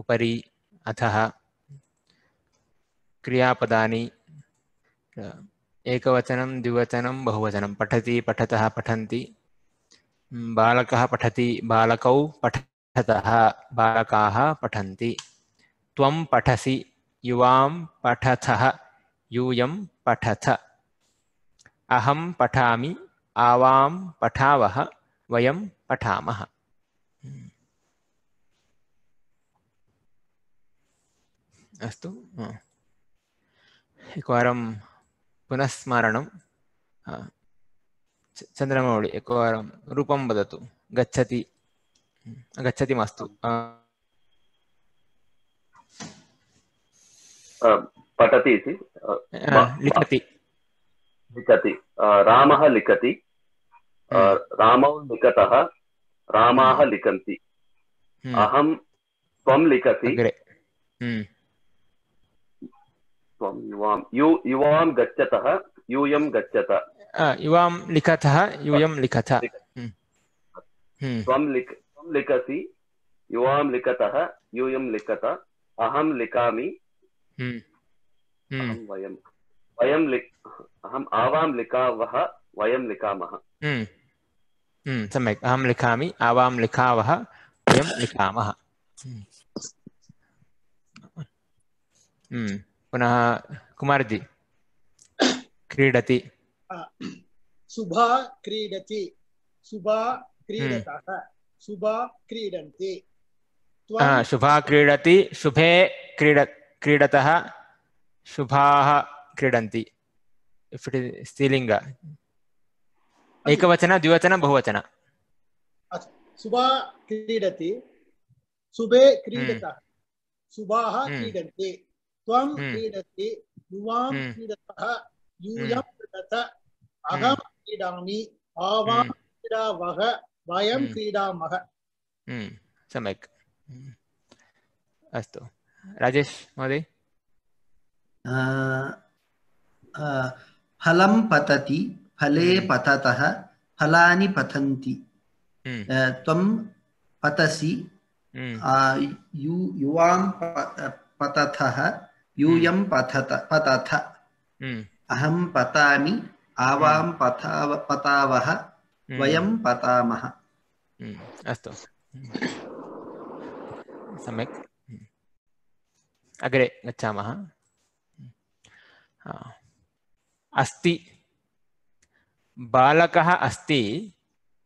उपरि अधः क्रियापदानि एकवचनं, द्विवचनं, बहुवचनं, पठति, पठतः, पठन्ति बालकः पठति, बालकौ पठतः, बालकाः पठन्ति, त्वं पठसि, युवां पठथः, यूयं पठथ, अहं पठामि, आवां पठावः, वयं पठामः। अस्तु एकवारं पुनः स्मरणं चन्द्रमौळि एकवारं रूपं वदतु। गच्छति। गच्छति मास्तु। पठति इति। लिखति। लिखति। रामः लिखति। रामौ लिखतः रामाः लिखन्ति। अहं त्वं लिखसि त्वं युवां यु युवां गच्छतः यूयं गच्छत। युवां लिखतः यूयं लिखत। त्वं लिख त्वं लिखसि युवां लिखतः यूयं लिखत। अहं लिखामि। अहं वयं। वयं लिख अहम् आवां लिखावः वयं लिखामः। सम्यक्। अहं लिखामि आवां लिखावः वयं लिखामः। पुनः कुमारजी क्रीडति। शुभा क्रीडति। शुभा क्रीडन्ति। शुभा क्रीडति शुभे क्रीड क्रीडतः शुभाः क्रीडन्ति। इफ् इट् इस् स्त्रीलिङ्ग। एकवचन द्विवचन बहुवचन। शुभा क्रीडति। शुभे क्रीडतः। शुभाः क्रीडन्ति। त्वं क्रीडति युवां क्रीडतः यूयं क्रीडत अहं क्रीडामि आवां क्रीडावः वयं क्रीडामः। सम्यक्। अस्तु। राजेश महोदय? फलं पतति फले पततः फलानि पतन्ति। त्वं पतसि यु युवां पतथः यूयं पतत पतथ। अहं पतामि आवां पताव पतावः वयं पतामः। अस्तु। सम्यक्। अग्रे गच्छामः। अस्ति। बालकः अस्ति।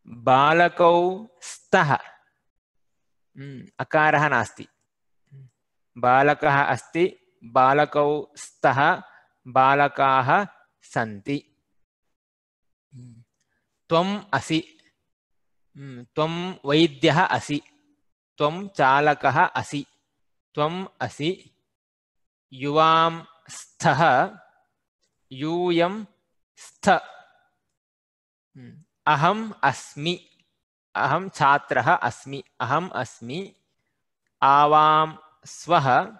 बालकौ स्तः। अकारः नास्ति। बालकः अस्ति। बालकौ स्तः बालकाः सन्ति। त्वम् असि। त्वं वैद्यः असि। त्वं चालकः असि। त्वम् असि। युवां स्थः। यूयं स्थ। अहम् अस्मि। अहं छात्रः अस्मि। अहम् अस्मि। आवां स्वः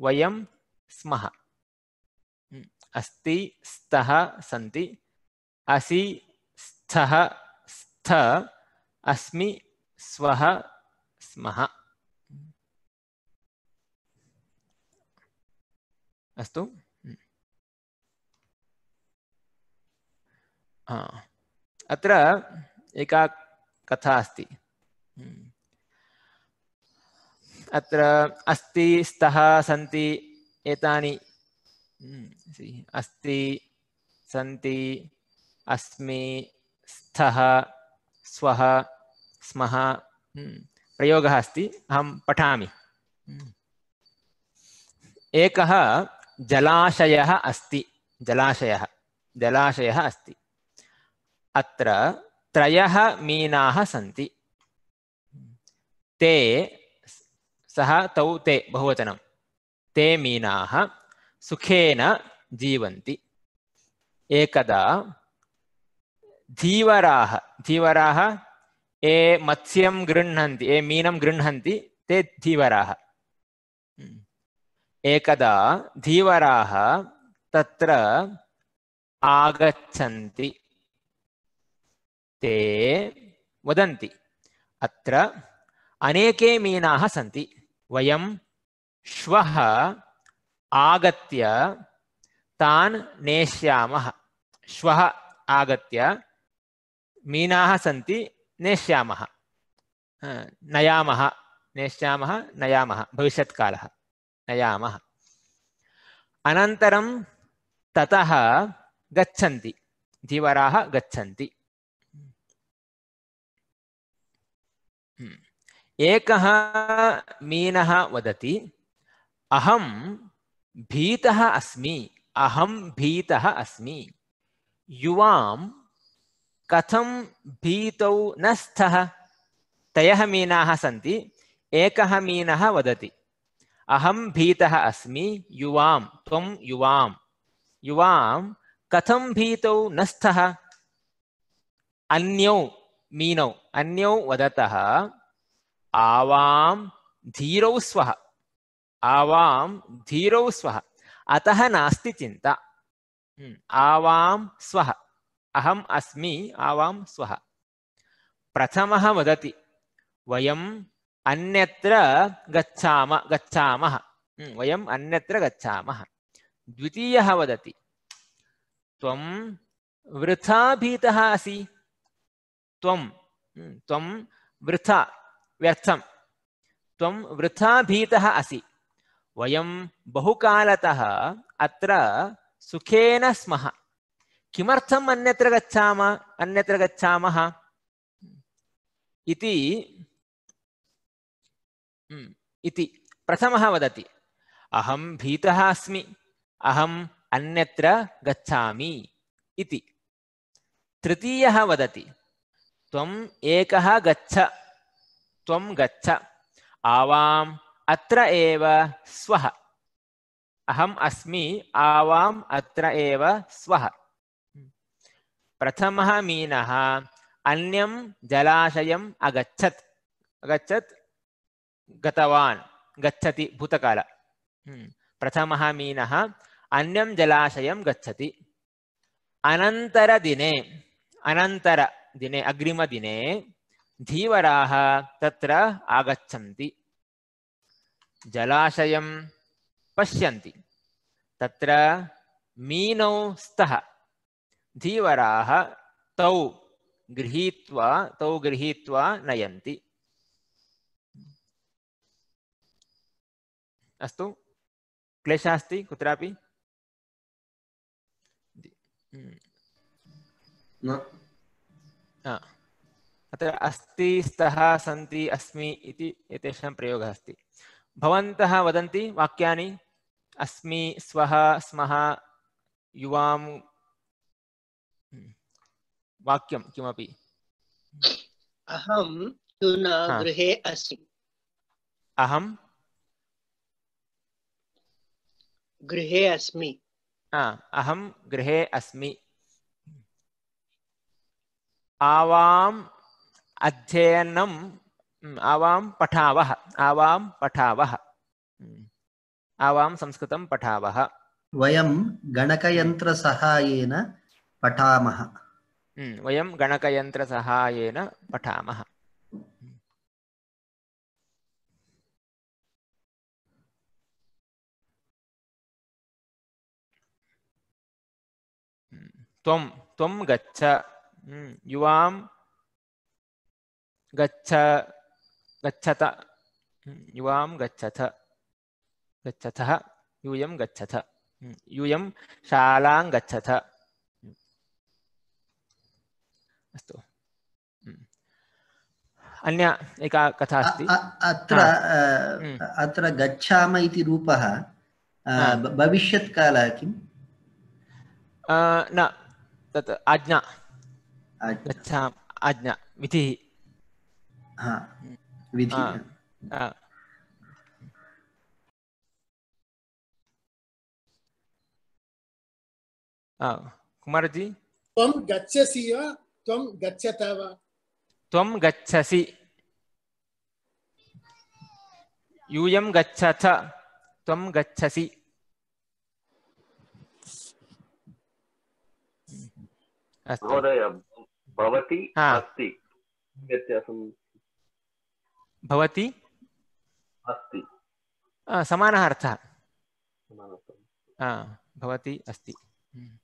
वयं स्मः। अस्ति स्तः सन्ति। असि स्थः स्थ। अस्मि स्वः स्मः। अस्तु। अत्र एका कथा अस्ति। अत्र अस्ति, स्तः, सन्ति, एतानि। अस्ति, सन्ति, अस्मि, स्थः, स्वः, स्मः। प्रयोगः अस्ति, अहं पठामि। एकः जलाशयः अस्ति, जलाशयः जलाशयः अस्ति। अत्र त्रयः मीनाः सन्ति। ते सः तौ ते बहुवचनं ते मीनाः सुखेन जीवन्ति एकदा धीवराः धीवराः ये मत्स्यं गृह्णन्ति ये मीनं गृह्णन्ति ते धीवराः एकदा धीवराः तत्र आगच्छन्ति ते वदन्ति अत्र अनेके मीनाः सन्ति वयं श्वः आगत्य तान् नेष्यामः। श्वः आगत्य मीनाः सन्ति, नेष्यामः। नयामः नेष्यामः, नयामः, भविष्यत्कालः, नयामः। अनन्तरं ततः गच्छन्ति, धीवराः गच्छन्ति। हम्म। एकः मीनः वदति, अहं भीतः अस्मि, अहं भीतः अस्मि। युवां, कथं भीतौ न स्तः तयः मीनाः सन्ति, एकः मीनः वदति, अहं भीतः अस्मि, युवां, त्वं युवां। युवां, कथं भीतौ न स्तः अन्यौ, मीनौ, अन्यौ वदतः आवां धीरौ स्वः। आवां धीरौ स्वः। अतः नास्ति चिन्ता। हम्म, आवां स्वः। अहम् अस्मि आवां स्वः। प्रथमः वदति वयम् अन्यत्र गच्छाम गच्छामः। हम्म, वयम् अन्यत्र गच्छामः। द्वितीयः वदति त्वं वृथा भीतः असि। त्वं हम्म, त्वं वृथा व्यर्थं त्वं वृथा भीतः असि। वयं बहुकालतः अत्र सुखेन स्मः। किमर्थम् अन्यत्र गच्छाम? अन्यत्र गच्छामः? इति हम्म, इति प्रथमः वदति। अहं भीतः अस्मि। अहम् अन्यत्र गच्छामि इति। तृतीयः वदति। त्वम् एकः गच्छ। त्वं गच्छ। आवाम् अत्र एव स्वः। अहम् अस्मि आवाम् अत्र एव स्वः। प्रथमः मीनः अन्यं जलाशयम् अगच्छत्। अगच्छत्? गतवान्। गच्छति भूतकाल। प्रथमः मीनः अन्यं जलाशयं गच्छति। अनन्तरदिने अनन्तरदिने अग्रिमदिने धीवराः तत्र आगच्छन्ति जलाशयं पश्यन्ति तत्र मीनौ स्तः धीवराः तौ गृहीत्वा तौ गृहीत्वा नयन्ति अस्तु क्लेशः अस्ति कुत्रापि हम्म, न हा। अत्र अस्ति स्तः सन्ति अस्मि इति एतेषां प्रयोगः अस्ति। भवन्तः वदन्ति वाक्यानि अस्मि स्वः स्मः युवां हम्म, वाक्यं किमपि? अहं तु न गृहे अस्मि। अहं? गृहे अस्मि। अहं गृहे अस्मि। आवाम् अध्ययनं हम्म, आवां पठावः आवां पठावः आवां संस्कृतं पठावः वयं गणकयन्त्रसहायेन पठामः वयं गणकयन्त्रसहायेन पठामः त्वं त्वं गच्छ युवां गच्छ गच्छत हम्म, युवां गच्छथ गच्छथः यूयं गच्छथ हम्म, यूयं शालां गच्छथ हम्म। अस्तु हम्म। अन्या एका कथा अ- अस्ति अ- अत्र हा. अ, हम्म. अत्र गच्छाम इति रूपः अ, हा. भ- भविष्यत्कालः किम् अ, न तत् आज्ञा आ- गच्छाम आज्ञा विधिः हाँ विधि हाँ, हाँ, हाँ. कुमार जी? त्वं गच्छसि वा त्वं गच्छत वा। त्वं गच्छसि। यूयं गच्छथ त्वं गच्छसि। महोदय भवति अस्ति। व्यत्यासं भवति अस्ति आ, समानः अर्थः समानर्थं। आ, भवति अस्ति हम्म।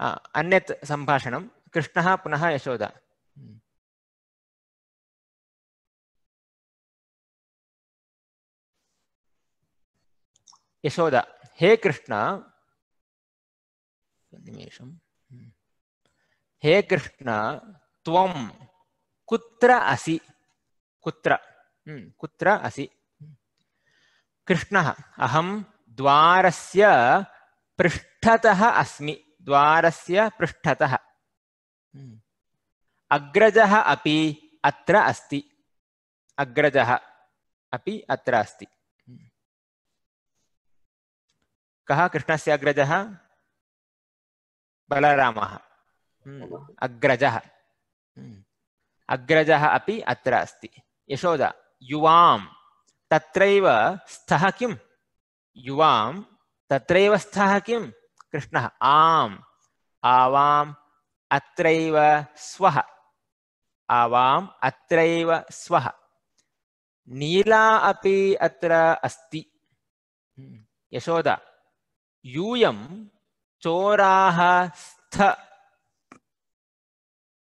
आ, अन्यत् सम्भाषणं कृष्णः पुनः यशोदा हम्म। यशोदा हे कृष्ण निमेषं हम्म। हे कृष्ण त्वं कुत्र असि। कुत्र। हम्म, कुत्र असि। कृष्णः अहं द्वारस्य पृष्ठतः अस्मि। द्वारस्य पृष्ठतः। हम्म। अग्रजः अपि अत्र अस्ति। अग्रजः अपि अत्र अस्ति। हम्म। कः कृष्णस्य अग्रजः? बलरामः। अग्रजः। अग्रजः अपि अत्र अस्ति। यशोदा युवां तत्रैव स्थः किं युवां तत्रैव स्थः किं कृष्णः आम्। आवाम् अत्रैव स्वः। आवाम् अत्रैव स्वः। नीला अपि अत्र अस्ति। यशोदा यूयं चोराः स्थ।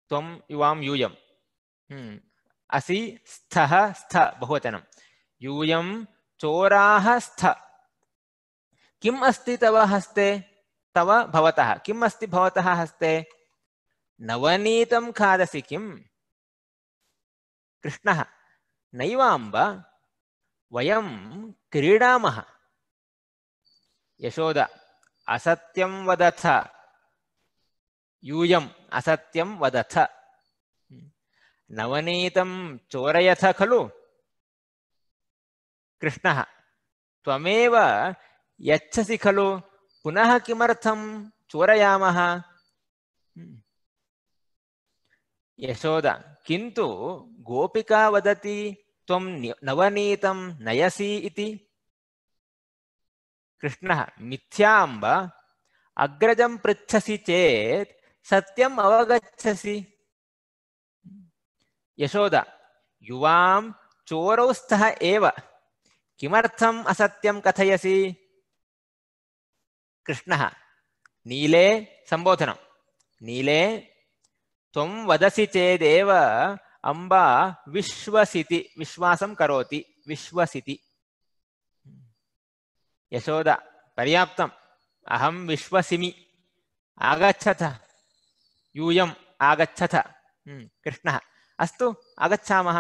त्वं युवां यूयं हम्म, असि स्थः स्थ बहुवचनं यूयं चोराः स्थ किम् अस्ति तव हस्ते तव भवतः किम् अस्ति भवतः हस्ते नवनीतं खादसि किम् कृष्णः नैवाम्ब वयं क्रीडामः यशोदा असत्यं वदथ यूयम् असत्यं वदथ नवनीतं चोरयथ खलु कृष्णः त्वमेव यच्छसि खलु पुनः किमर्थं चोरयामः यशोदा किन्तु गोपिका वदति त्वं नि- नवनीतं नयसि इति? कृष्णः मिथ्याम्ब अग्रजं पृच्छसि चेत् सत्यम् अवगच्छसि यशोदा युवां चोरौ स्तः एव किमर्थम् असत्यं कथयसि कृष्णः नीले सम्बोधनं नीले त्वं वदसि चेदेव अम्बा विश्वसिति विश्वासं करोति विश्वसिति यशोदा पर्याप्तम् अहं विश्वसिमि आगच्छथ यूयम् आगच्छथ हम्म, कृष्णः अस्तु आगच्छामः।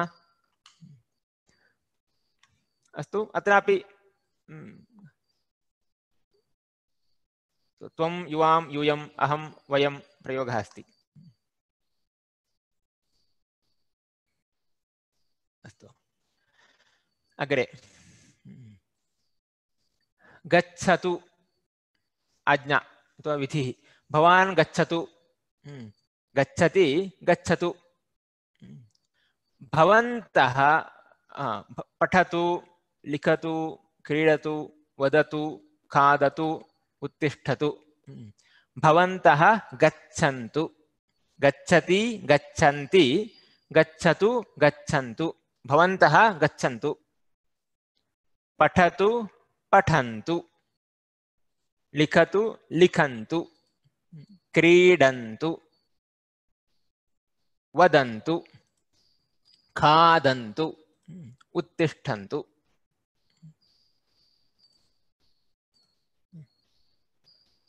अस्तु अत्रापि हम्म, त्वं युवां यूयम् अहं वयं प्रयोगः अस्ति। अग्रे। गच्छतु आज्ञा अथवा विधिः। भवान् गच्छतु हम्म, गच्छति गच्छतु। भवन्तः आ, भ- पठतु लिखतु क्रीडतु वदतु खादतु उत्तिष्ठतु। हम्म, भवन्तः गच्छन्तु। गच्छति गच्छन्ति गच्छतु गच्छन्तु। भवन्तः गच्छन्तु। पठतु पठन्तु। लिखतु लिखन्तु क्रीडन्तु वदन्तु खादन्तु उत्तिष्ठन्तु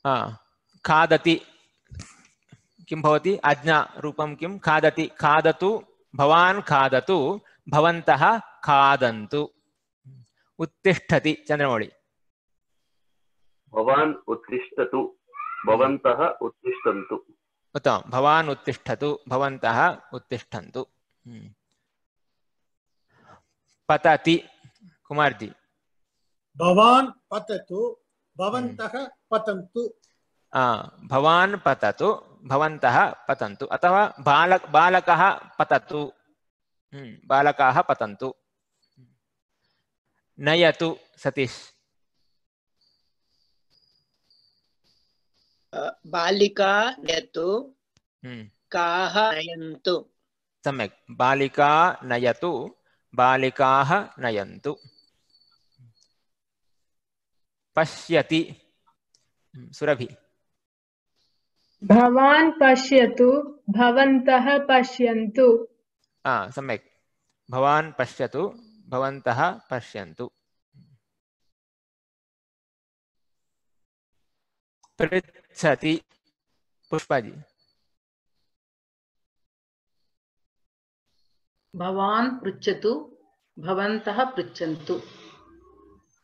आ, खादति किं भवति आज्ञारूपं किं खादति खादतु भवान् खादतु भवन्तः खादन्तु उत्तिष्ठति चन्द्रमौळि भवान् उत्तिष्ठतु भवन्तः उत्तिष्ठन्तु उत्तमं भवान् उत्तिष्ठतु भवन्तः उत्तिष्ठन्तु हम्म। पतति कुमार्जी भवान् पततु भवन्तः पतन्तु। आ, भवान् पततु भवन्तः पतन्तु अथवा बालक बालकः पततु। हम्म, बालकाः पतन्तु। नयतु सतीश। बालिका यतु हम्म, काः नयन्तु। सम्यक्। बालिका नयतु बालिकाः नयन्तु। पश्यति। सुरभि। भवान् पश्यतु भवन्तः पश्यन्तु। आ, सम्यक्। भवान् पश्यतु भवन्तः पश्यन्तु। पृच्छति। पुष्पाजी। भवान् पृच्छतु भवन्तः पृच्छन्तु।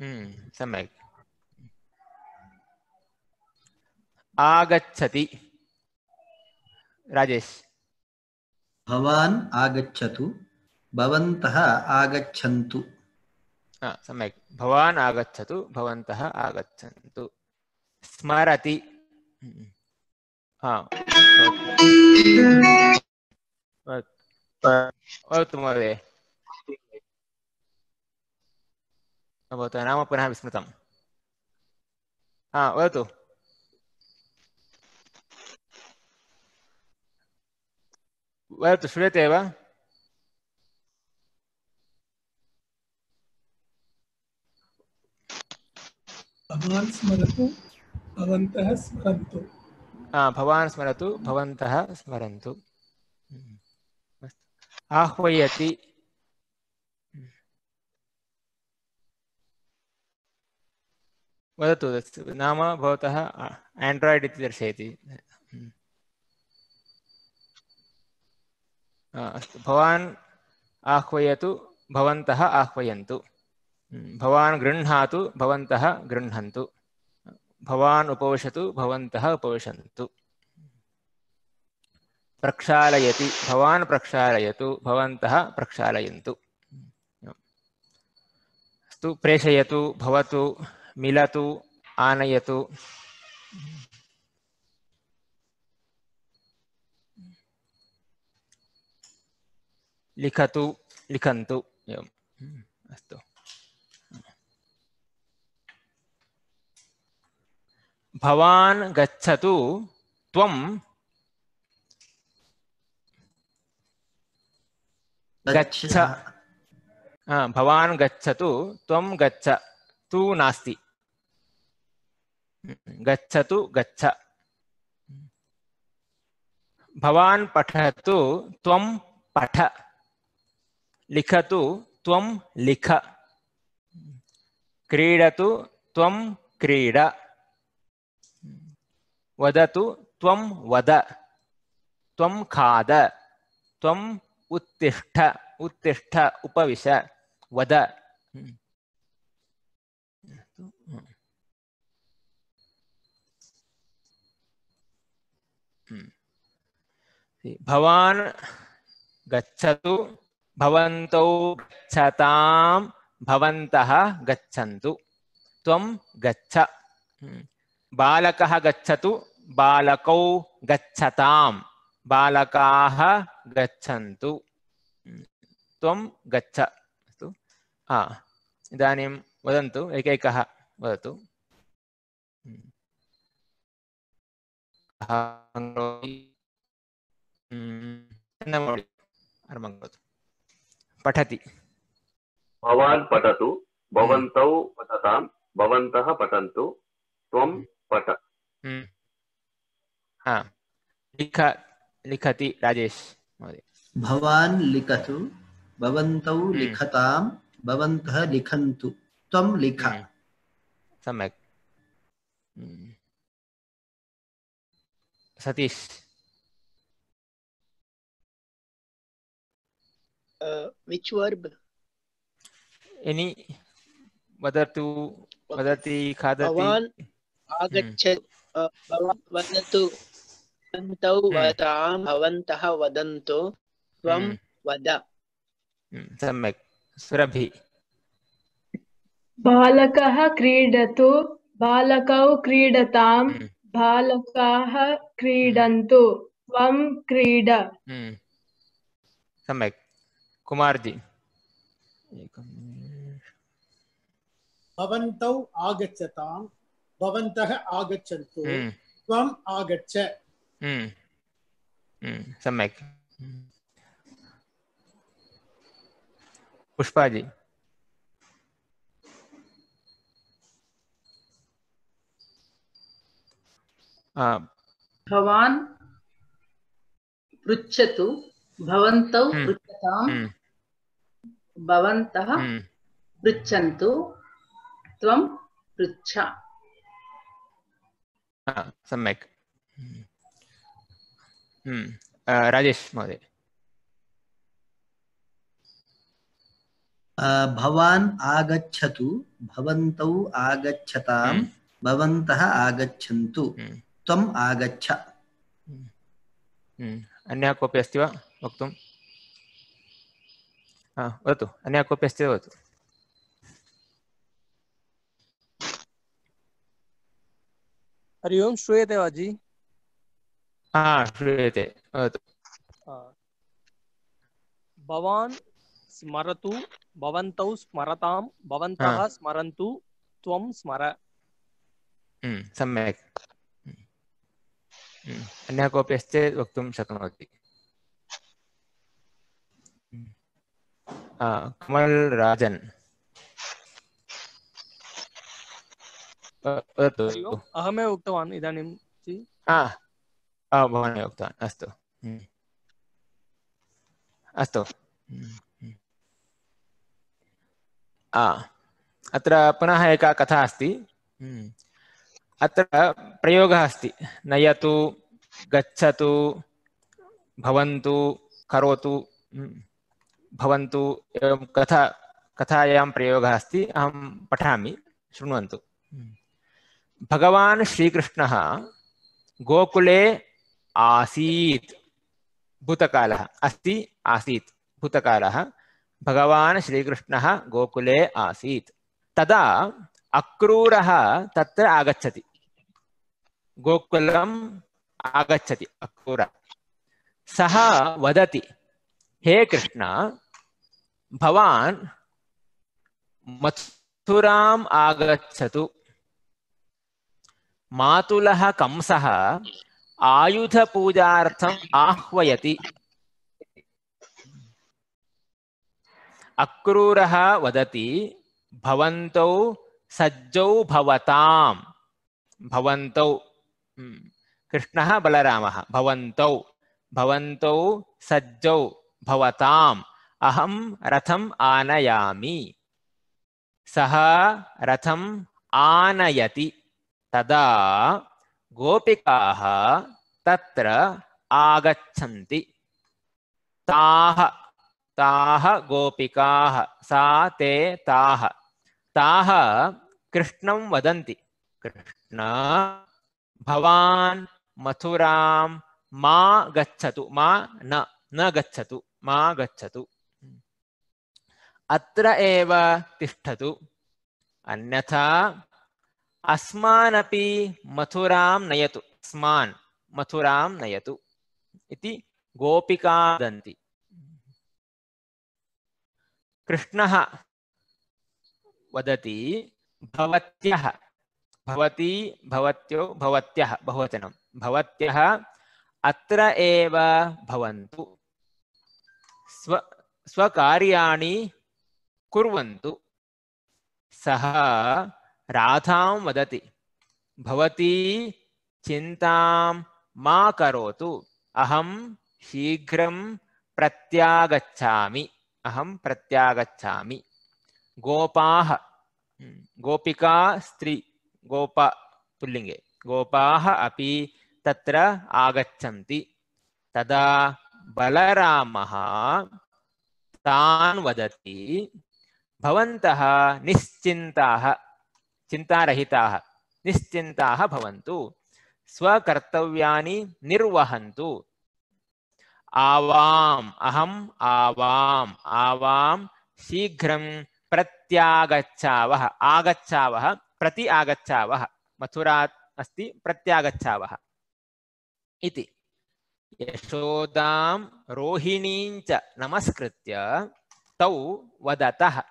हम्म, सम्यक्। आगच्छति। राजेश। भवान् आगच्छतु भवन्तः आगच्छन्तु। हा, सम्यक्। भवान् आगच्छतु भवन्तः आगच्छन्तु। स्मरति। हम्म, हा। वदतु महोदय भवतः नाम पुनः विस्मृतं हा वदतु वदतु श्रूयते वा भवान् स्मरतु भवन्तः स्मरन्तु हा भवान् स्मरतु भवन्तः स्मरन्तु हम्म, अस्तु आह्वयति। वदतु तस्य नाम भवतः आण्ड्राय्ड् इति दर्शयति। अस्तु, भवान् आह्वयतु, भवन्तः आह्वयन्तु। भवान् गृह्णातु, भवन्तः गृह्णन्तु। भवान् उपविशतु, भवन्तः उपविशन्तु। प्रक्षालयति भवान् प्रक्षालयतु भवन्तः प्रक्षालयन्तु अस्तु प्रेषयतु भवतु मिलतु आनयतु लिखतु लिखन्तु एवम् हम्म, अस्तु भवान् गच्छतु त्वं गच्छ हा, भवान् गच्छतु त्वं गच्छ तु नास्ति गच्छतु गच्छ भवान् पठतु त्वं पठ लिखतु त्वं लिख क्रीडतु त्वं क्रीड वदतु त्वं वद त्वं खाद त्वम् उत्तिष्ठ उत्तिष्ठ, उपविश, वद। भवान् गच्छतु, भवन्तौ गच्छतां भवन्तः गच्छन्तु। त्वं गच्छ। बालकः गच्छतु, बालकौ गच्छतां बालकाः गच्छन्तु त्वं गच्छ अस्तु हा इदानीं वदन्तु एकैकः वदतु अहं करोमि। हम्म, चन्दमौळि, आरम्भं करोतु पठति भवान् पठतु भवन्तौ हम्म। लिखति राजेश महोदय भवान् लिखतु भवन्तौ लिखतां भवन्तः लिखन्तु त्वं लिख हम्म। सम्यक् हम्म। Satish Uh, which verb? Any वदतु वदति खादति भवान् आगच्छतु अ, भवान् वदतु भवन्तौ वदां भवन्तः वदन्तु त्वं हम्म, वद। हम्म, सम्यक्। सुरभि। बालकः क्रीडतु बालकौ क्रीडतां हम्म। बालकाः क्रीडन्तु त्वं क्रीड। हम्म, सम्यक्। कुमार्जी। भवन्तौ आगच्छतां भवन्तः आगच्छन्तु हम्म, त्वम् आगच्छ। हम्म, हम्म, सम्यक् हम्म। पुष्पाजी आ, भवान् पृच्छतु भवन्तौ। पृच्छतां भवन्तः पृच्छन्तु त्वं पृच्छ सम्यक् राजेश महोदय भवान् आगच्छतु भवन्तौ आगच्छतां। भवन्तः आगच्छन्तु। त्वम् आगच्छ। अन्यः कोऽपि अस्ति वा? वक्तुं वदतु। अन्यः कोऽपि अस्ति वा? वदतु। हरि ओम् श्रूयते वा जि हा श्रूयते वदतु भवान् स्मरतु भवन्तौ स्मरतां भवन्तः स्मरन्तु त्वं स्मर। हम्म, सम्यक्। हम्म, अन्यः कोऽपि अस्ति वक्तुं शक्नोति। कमल् राजन् अहमेव उक्तवान् इदानीं उक्तवान् अस्तु। अस्तु। आ, अत्र पुनः एका कथा अस्ति। अत्र प्रयोगः अस्ति नयतु गच्छतु भवन्तु करोतु भवन्तु एवं कथा कथायां प्रयोगः अस्ति अहं पठामि शृण्वन्तु। भगवान् श्रीकृष्णः गोकुले आसीत्। भूतकालः। अस्ति आसीत्। भूतकालः। भगवान् श्रीकृष्णः गोकुले आसीत्। तदा अक्रूरः तत्र आगच्छति। गोकुलम् आगच्छति अक्रूरः। सः वदति हे कृष्ण भवान् मथुराम् आगच्छतु। मातुलः कंसः आयुधपूजार्थम् आह्वयति अक्रूरः वदति भवन्तौ सज्जौ भवतां भवन्तौ कृष्णः बलरामः भवन्तौ भवन्तौ सज्जौ भवताम् अहं रथम् आनयामि सः रथम् आनयति तदा गोपिकाः तत्र आगच्छन्ति। ताः ताः गोपिकाः सा ते ताः। ताः कृष्णं वदन्ति। कृष्ण भवान् मथुरां मा गच्छतु मा न न गच्छतु मा गच्छतु। अत्र एव तिष्ठतु। अन्यथा अस्मानपि मथुरां नयतु। अस्मान् मथुरां नयतु इति गोपिका वदन्ति। कृष्णः वदति भवत्यः। भवती भवत्यो भवत्यः बहुवचनं। भवत्यः अत्र एव भवन्तु। स्व स्वकार्याणि कुर्वन्तु। सः राधां वदति। भवती चिन्तां मा करोतु। अहं शीघ्रं प्रत्यागच्छामि। अहं प्रत्यागच्छामि। गोपाः हम्म, गोपिका स्त्री गोप पुल्लिङ्गे। गोपाः अपि तत्र आगच्छन्ति। तदा बलरामः तान् वदति भवन्तः निश्चिन्ताः। चिन्तारहिताः, निश्चिन्ताः भवन्तु। स्वकर्तव्यानि निर्वहन्तु। आवाम्, अहम् आवाम् आवां शीघ्रं प्रत्यागच्छावः प्रति आगच्छावः मथुरात् अस्ति, प्रत्यागच्छावः। इति। यशोदां रोहिणीं नमस्कृत्य तौ वदतः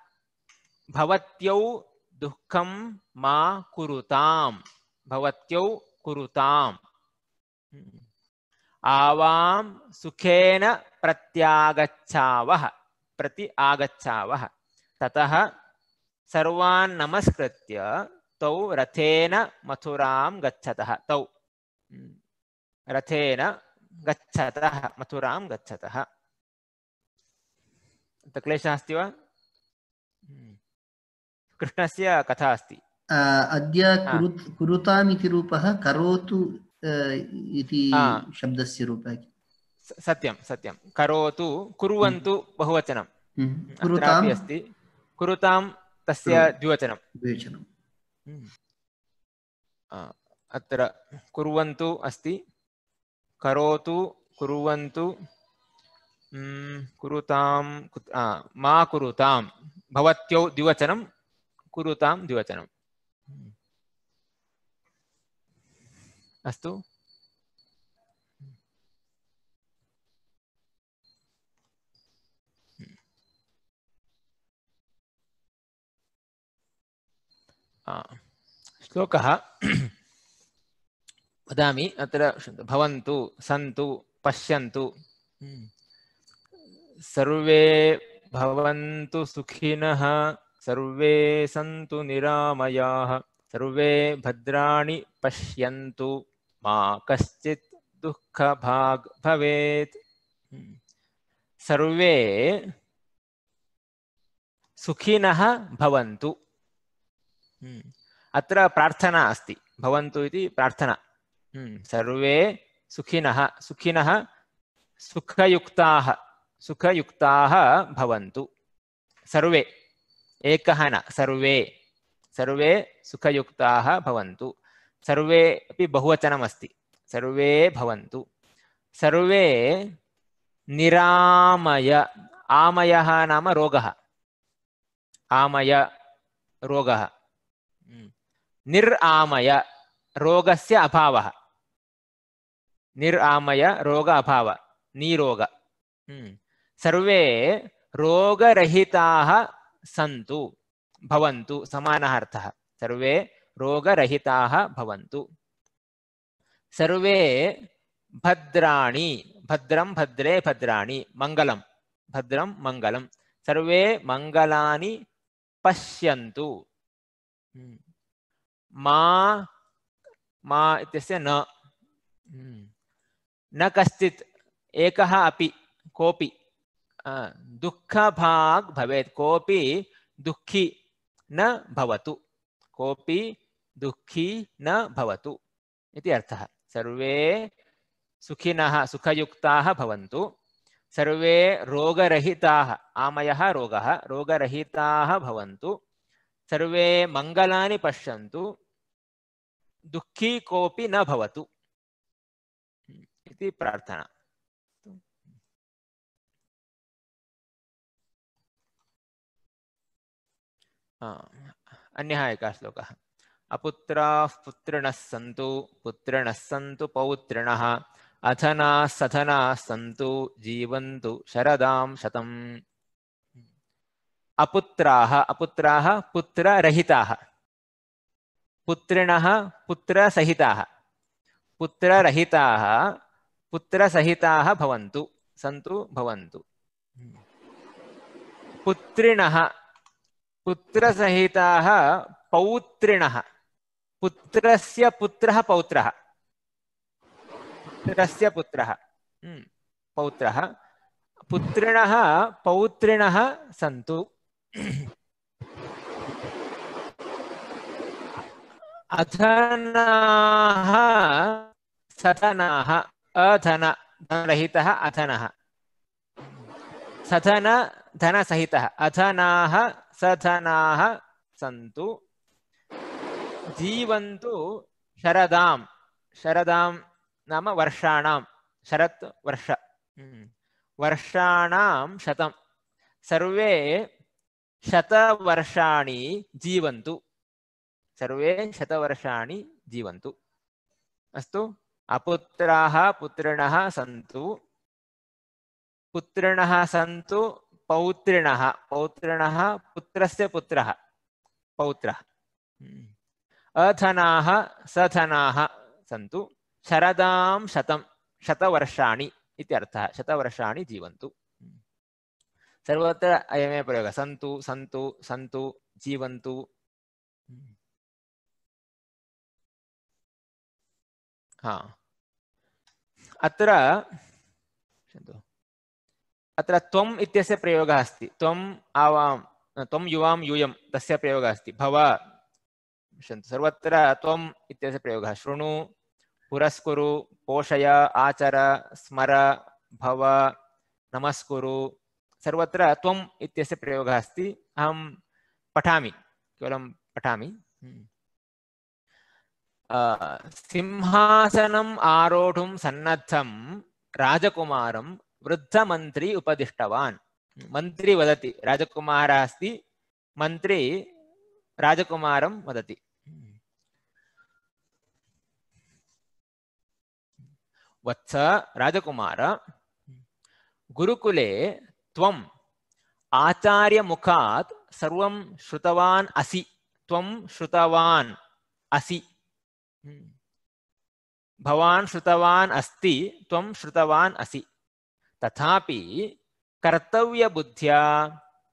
दुःखं मा कुरुतां भवत्यौ कुरुताम्। आवां सुखेन प्रत्यागच्छावः प्रति आगच्छावः। ततः सर्वान् नमस्कृत्य तौ रथेन मथुरां गच्छतः तौ। रथेन गच्छतः मथुरां गच्छतः। क्लेशः अस्ति वा कृष्णस्य कथा अस्ति। अद्य। कुरुताम् इति रूपः करोतु इति शब्दस्य रूपः सत्यं सत्यं। करोतु कुर्वन्तु बहुवचनं। हम्म, कुरुताम्? अस्ति। कुरुतां तस्य द्विवचनं। द्विवचनं। हम्म। अत्र कुर्वन्तु अस्ति। करोतु कुर्वन्तु हम्म, कुरुतां मा कुरुतां। भवत्यौ द्विवचनं कुरुतां द्विवचनं हम्म। अस्तु श्लोकः वदामि अत्र भवन्तु सन्तु पश्यन्तु हम्म। सर्वे भवन्तु सुखिनः सर्वे सन्तु निरामयाः सर्वे भद्राणि पश्यन्तु। मा कश्चित् दुःखभाग् भवेत्। सर्वे सुखिनः भवन्तु। अत्र प्रार्थना अस्ति। भवन्तु इति प्रार्थना। सर्वे सुखिनः सुखिनः सुखयुक्ताः सुखयुक्ताः भवन्तु। सर्वे एकः न, सर्वे। सर्वे सुखयुक्ताः सर्वे अपि सर्वे निरामय, आमयः नाम रोगः। आमय रोगः। हम्म। निरामय रोगस्य अभावः। निरामय रोग अभाव। नीरोग। हम्म। सर्वे रोगरहिताः सन्तु, भवन्तु समानः अर्थः। सर्वे रोगरहिताः भवन्तु। सर्वे भद्राणि, भद्रं भद्रे भद्राणि, मङ्गलं, भद्रं मङ्गलं। सर्वे मङ्गलानि पश्यन्तु। हम्म। मा मा इत्यस्य न। हम्म। न कश्चित्, एकः अपि, कोऽपि। आ, दुःखभाग् भवेत् कोऽपि दुःखी न भवतु कोऽपि दुःखी न भवतु इति अर्थः। सर्वे सुखिनः सुखयुक्ताः सर्वे रोगरहिताः आमयः रोगः रोगरहिताः भवन्तु सर्वे मङ्गलानि पश्यन्तु दुःखी कोऽपि न भवतु इति प्रार्थना अन्यः एकः श्लोकः। अपुत्राः पुत्रिणः सन्तु पुत्रिणः सन्तु पौत्रिणः अधनाः सधनाः सन्तु, जीवन्तु शरदां शतम्। अपुत्राः अपुत्राः पुत्ररहिताः। पुत्रिणः पुत्रसहिताः। पुत्ररहिताः, पुत्रसहिताः भवन्तु, सन्तु भवन्तु। पुत्रिणः पुत्रसहिताः पौत्रिणः। पुत्रस्य पुत्रः पौत्रः। पुत्रस्य पुत्रः। हम्म, पौत्रः। पुत्रिणः पौत्रिणः सन्तु। अधनाः सधनाः। अधन धनरहितः अधनः। सधन धनसहितः। अधनाः सधनाः सन्तु जीवन्तु शरदां शरदां नाम वर्षाणां शरत् वर्ष हम्म। वर्षाणां शतं सर्वे शतवर्षाणि जीवन्तु सर्वे शतवर्षाणि जीवन्तु अस्तु अपुत्राः पुत्रिणः सन्तु पुत्रिणः सन्तु पौत्रिणः पौत्रिणः पुत्रस्य पुत्रः पौत्रः हम्म। अधनाः सधनाः सन्तु शरदां शतं शतवर्षाणि इत्यर्थः शतवर्षाणि जीवन्तु हम्म। सर्वत्र अयमेव प्रयोगः सन्तु सन्तु सन्तु जीवन्तु हम्म। हा अत्र अत्र त्वम् इत्यस्य प्रयोगः अस्ति। त्वम् आवां, त्वं युवां यूयं, तस्य प्रयोगः अस्ति। भव। पश्यन्तु, सर्वत्र त्वम् इत्यस्य प्रयोगः। शृणु, पुरस्कुरु, पोषय, आचर, स्मर, भव, नमस्कुरु, सर्वत्र त्वम् इत्यस्य प्रयोगः अस्ति। अहं पठामि, केवलं पठामि। हम्म। सिंहासनम् आरोढुं सन्नद्धं राजकुमारं वृद्धमन्त्री उपदिष्टवान्। मन्त्री वदति राजकुमारः अस्ति मन्त्री राजकुमारं वदति। वत्स राजकुमार, गुरुकुले त्वम् आचार्यमुखात् सर्वं श्रुतवान् असि। त्वं श्रुतवान् असि। भवान् श्रुतवान् अस्ति, त्वं श्रुतवान् असि। तथापि कर्तव्यबुद्ध्या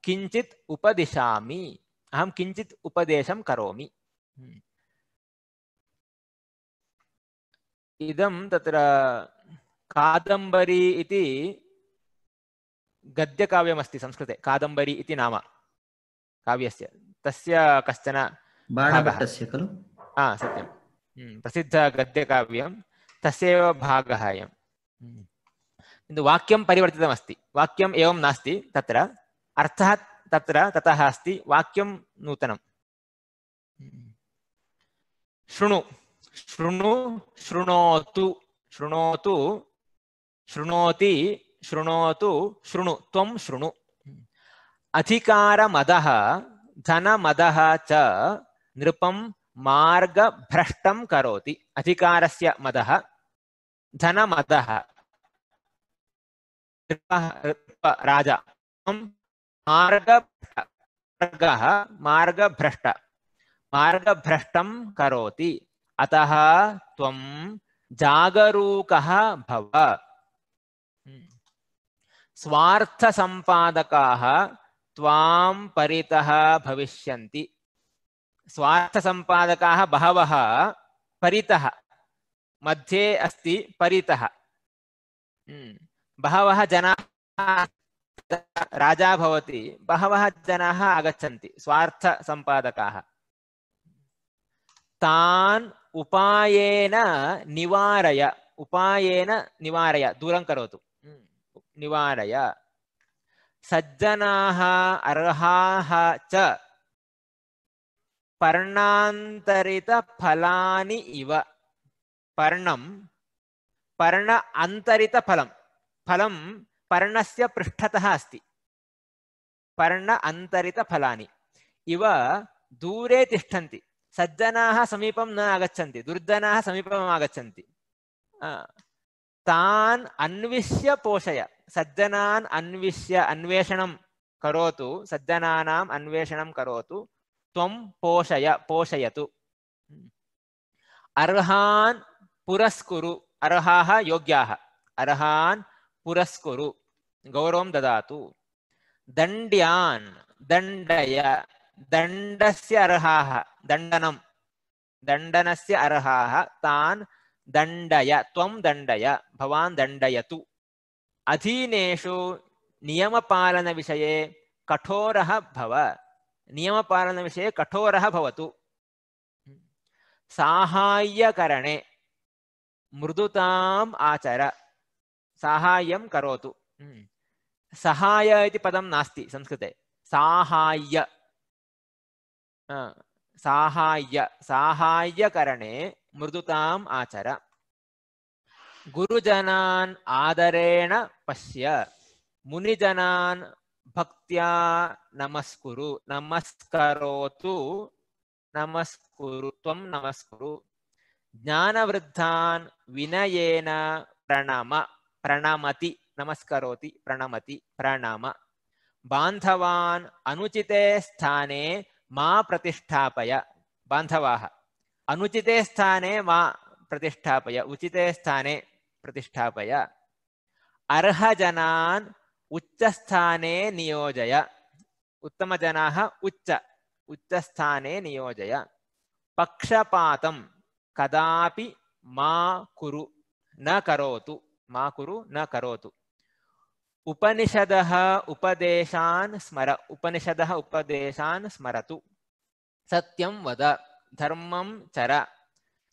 किञ्चित् उपदिशामि। अहं किञ्चित् उपदेशं करोमि। इदं तत्र कादम्बरी इति गद्यकाव्यमस्ति संस्कृते। कादम्बरी इति नाम काव्यस्य। तस्य कश्चन खलु? हा सत्यं हम्म, प्रसिद्धगद्यकाव्यं। तस्यैव भागः अयं हम्म। किन्तु वाक्यं परिवर्तितमस्ति वाक्यम् एवं नास्ति तत्र अर्थः तत्र ततः अस्ति वाक्यं नूतनं हम्म। शृणु शृणु शृणोतु शृणोतु शृणोति शृणोतु शृणु त्वं शृणु अधिकारमदः धनमदः च नृपं मार्गभ्रष्टं करोति अधिकारस्य मदः धनमदः नृपः नृप- राजा। मार्गः मार्गभ्रष्ट। मार्गभ्रष्टं करोति। अतः त्वं जागरूकः भव। स्वार्थसम्पादकाः त्वां परितः भविष्यन्ति। स्वार्थसम्पादकाः बहवः परितः। मध्ये अस्ति परितः। हम्म, बहवः जनाः राजा भवति बहवः जनाः आगच्छन्ति स्वार्थसम्पादकाः। तान् उपायेन निवारय उपायेन निवारय दूरं करोतु। हम्म, निवारय। सज्जनाः अर्हाः च पर्णान्तरितफलानि इव। पर्णं पर्ण अन्तरितफलं फलं पर्णस्य पृष्ठतः अस्ति पर्ण अन्तरितफलानि इव दूरे तिष्ठन्ति सज्जनाः समीपं न आगच्छन्ति दुर्जनाः समीपम् आगच्छन्ति आ, तान् अन्विष्य पोषय सज्जनान् अन्विष्य अन्वेषणं करोतु सज्जनानाम् अन्वेषणं करोतु त्वं पोषय पोषयतु अर्हान् पुरस्कुरु अर्हाः योग्याः अर्हान् पुरस्कुरु गौरवं ददातु दण्ड्यान् दण्डय दण्डस्य अर्हाः दण्डनं दण्डनस्य अर्हाः तान् दण्डय त्वं दण्डय भवान् दण्डयतु अधीनेषु नियमपालनविषये कठोरः भव नियमपालनविषये कठोरः भवतु साहाय्यकरणे मृदुताम् आचर साहाय्यं करोतु हम्म। सहाय इति पदं नास्ति संस्कृते साहाय्य आ, साहाय्य साहाय्यकरणे मृदुताम् आचर गुरुजनान् आदरेण पश्य मुनिजनान् भक्त्या नमस्कुरु नमस्करोतु नमस्कुरु त्वं नमस्कुरु ज्ञानवृद्धान् विनयेन प्रणम प्रणमति नमस्करोति प्रणमति प्रणम बान्धवान् अनुचिते स्थाने मा प्रतिष्ठापय बान्धवाः अनुचिते स्थाने मा प्रतिष्ठापय उचिते स्थाने प्रतिष्ठापय अर्हजनान् उच्चस्थाने नियोजय उत्तमजनाः उच्च उच्चस्थाने नियोजय पक्षपातं कदापि मा कुरु न करोतु मा कुरु न करोतु उपनिषदः उपदेशान् स्मर उपनिषदः उपदेशान् स्मरतु सत्यं वद धर्मं चर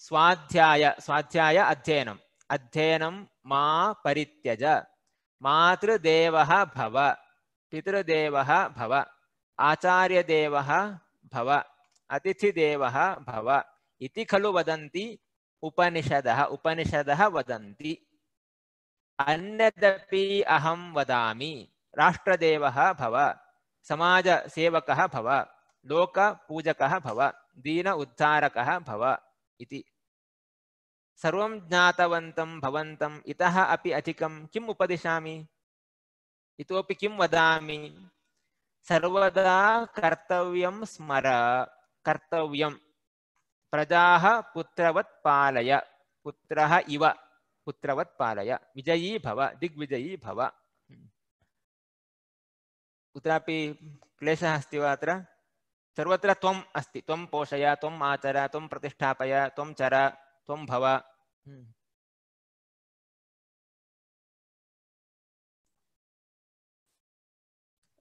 स्वाध्याय स्वाध्याय अध्ययनम् अध्ययनं मा परित्यज मातृदेवः भव पितृदेवः भव आचार्यदेवः भव अतिथिदेवः भव इति खलु वदन्ति उपनिषदः उपनिषदः वदन्ति अन्यदपि अहं वदामि। राष्ट्रदेवः भव, समाजसेवकः भव, लोकपूजकः भव, दीन उद्धारकः भव इति। सर्वं ज्ञातवन्तं भवन्तम् इतः अपि अधिकं किम् उपदिशामि? इतोपि किं वदामि? सर्वदा कर्तव्यं स्मर, कर्तव्यं। प्रजाः पुत्रवत् पालय पुत्रः इव। पुत्रवत् पालय विजयी भव दिग्विजयी भव। कुत्रापि क्लेशः अस्ति वा अत्र? सर्वत्र त्वम् अस्ति। त्वं पोषय त्वम् आचर त्वं प्रतिष्ठापय त्वं चर त्वं भव।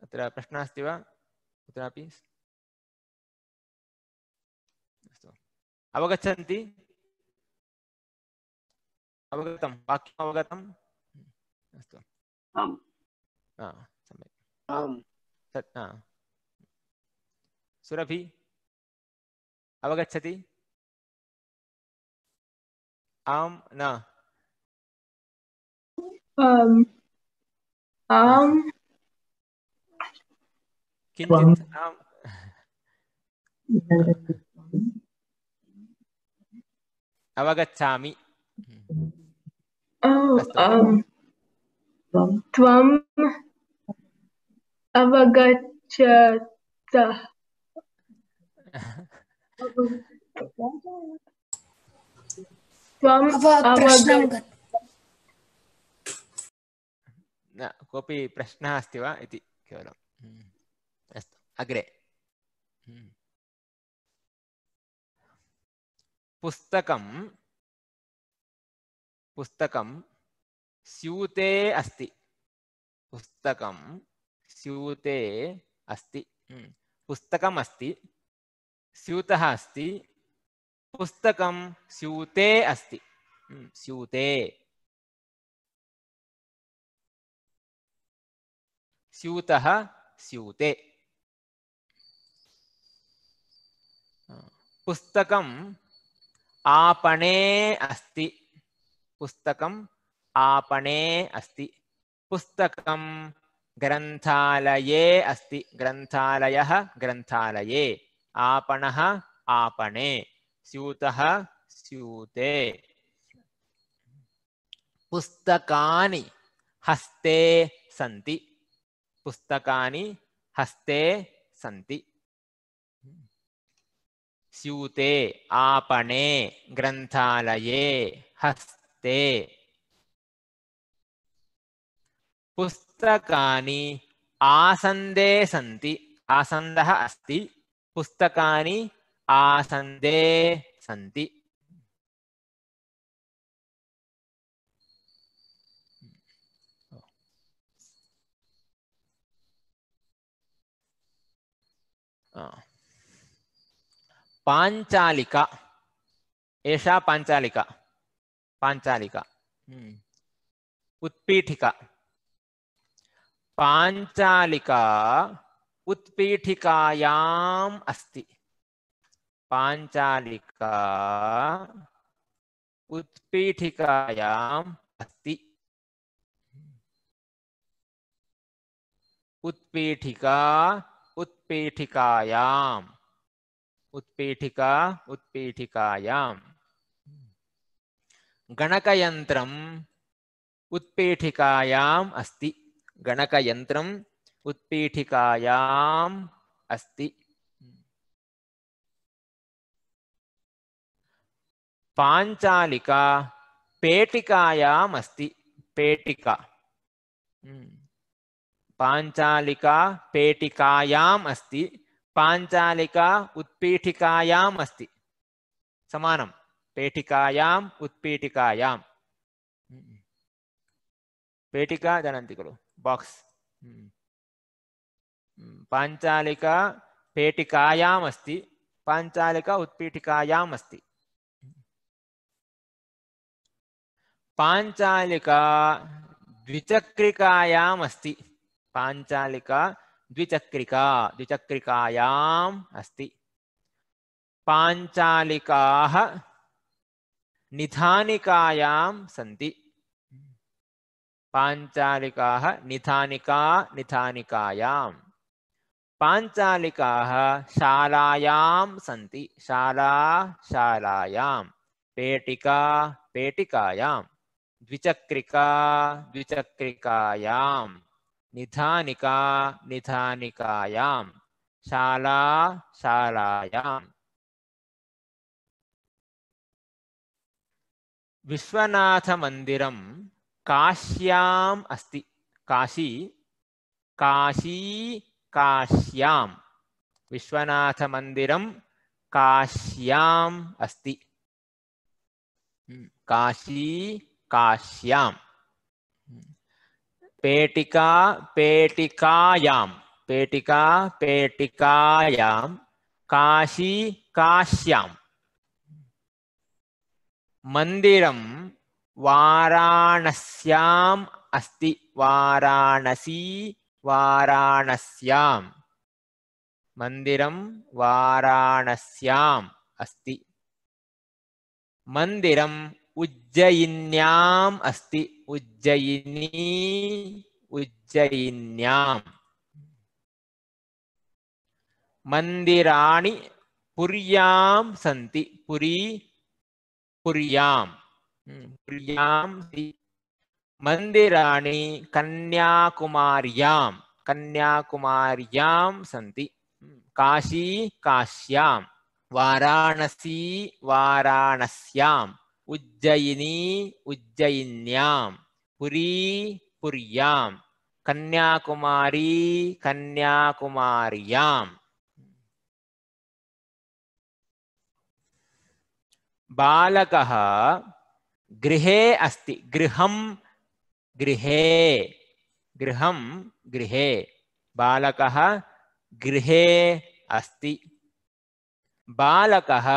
अत्र प्रश्नः अस्ति वा? कुत्रापि? अस्तु। अवगच्छन्ति। अवगतं वाक्यम् अवगतम् अस्तु आम् हा सम्यक् आम् सत् हा सुरभि अवगच्छति आं न um, आम किञ्चित् आम् अवगच्छामि oh, अस्तु um, त्वम् अवगच्छत त्वम् अवगच्छ न कोऽपि प्रश्नः अस्ति वा इति केवलं हम्म। अस्तु अग्रे हम्म। पुस्तकं पुस्तकं स्यूते अस्ति। पुस्तकं स्यूते अस्ति। हम्म। पुस्तकम् अस्ति स्यूतः अस्ति पुस्तकं स्यूते अस्ति। हम्म, स्यूते। स्यूतः स्यूते। पुस्तकम् आपणे अस्ति। पुस्तकम् आपणे अस्ति। पुस्तकं ग्रन्थालये अस्ति। ग्रन्थालयः ग्रन्थालये। आपणः आपणे। स्यूतः स्यूते। पुस्तकानि हस्ते सन्ति। पुस्तकानि हस्ते सन्ति। स्यूते आपणे ग्रन्थालये हस्ते पुस्तकानि आसन्दे सन्ति आसन्दः अस्ति पुस्तकानि आसन्दे सन्ति आ। पाञ्चालिका एषा पाञ्चालिका पाञ्चालिका हम्म। उत्पीठिका। पाञ्चालिका उत्पीठिकायाम् अस्ति। पाञ्चालिका उत्पीठिकायाम् अस्ति। उत्पीठिका उत्पीठिकायाम्। उत्पीठिका उत्पीठिकायां गणकयन्त्रम् उत्पीठिकायाम् अस्ति गणकयन्त्रम् उत्पीठिकायाम् अस्ति पाञ्चालिका पेटिकायाम् अस्ति पेटिका हम्म। पाञ्चालिका पेटिकायाम् अस्ति पाञ्चालिका उत्पीठिकायाम् अस्ति समानं पेटिकायाम् उत्पीठिकायां। पेटिका जानन्ति खलु? बाक्स्। हम्म, पाञ्चालिका पेटिकायाम् अस्ति पाञ्चालिका उत्पीठिकायाम् अस्ति पाञ्चालिका द्विचक्रिकायाम् अस्ति पाञ्चालिका द्विचक्रिका द्विचक्रिकायाम् अस्ति। पाञ्चालिकाः निधानिकायां सन्ति। पाञ्चालिकाः निधानिका निधानिकायां पाञ्चालिकाः शालायां सन्ति। शाला, शालायां। पेटिका, पेटिकायां। द्विचक्रिका, द्विचक्रिकायां। निधानिका, निधानिकायां। शाला शालायाम् विश्वनाथमन्दिरं काश्याम् अस्ति काशी काशी काश्यां विश्वनाथमन्दिरं काश्याम् अस्ति हम्म, काशी काश्यां पेटिका पेटिकायां पेटिका पेटिकायां काशी काश्यां मन्दिरं वाराणस्याम् अस्ति वाराणसी वाराणस्यां मन्दिरं वाराणस्याम् अस्ति मन्दिरम् उज्जयिन्याम् अस्ति उज्जयिनी उज्जयिन्याम् मन्दिराणि पुर्यां सन्ति पुरी पुर्यां हम्म, पुर्यां सन्ति। मन्दिराणि कन्याकुमार्यां कन्याकुमार्यां सन्ति। हम्म, काशी काश्यां वाराणसी वाराणस्याम्। उज्जयिनी उज्जयिन्यां पुरी पुर्यां कन्याकुमारी कन्याकुमार्याम्। बालकः गृहे अस्ति। गृहं गृहे। गृहं गृहे। बालकः गृहे अस्ति। बालकः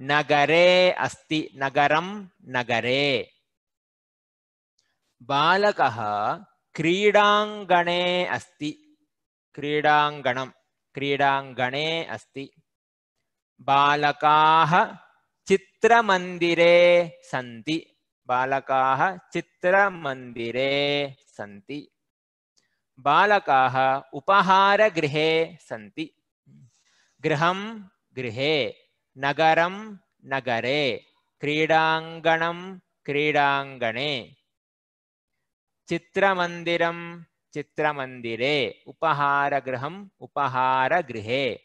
नगरे अस्ति। नगरं नगरे। बालकः क्रीडाङ्गणे अस्ति। क्रीडाङ्गणं। क्रीडाङ्गणे अस्ति। बालकाः चित्रमन्दिरे सन्ति। बालकाः चित्रमन्दिरे सन्ति। बालकाः उपहारगृहे सन्ति। गृहं गृहे नगरं नगरे क्रीडाङ्गणं क्रीडाङ्गणे। चित्रमन्दिरं चित्रमन्दिरे उपहारगृहम् उपहारगृहे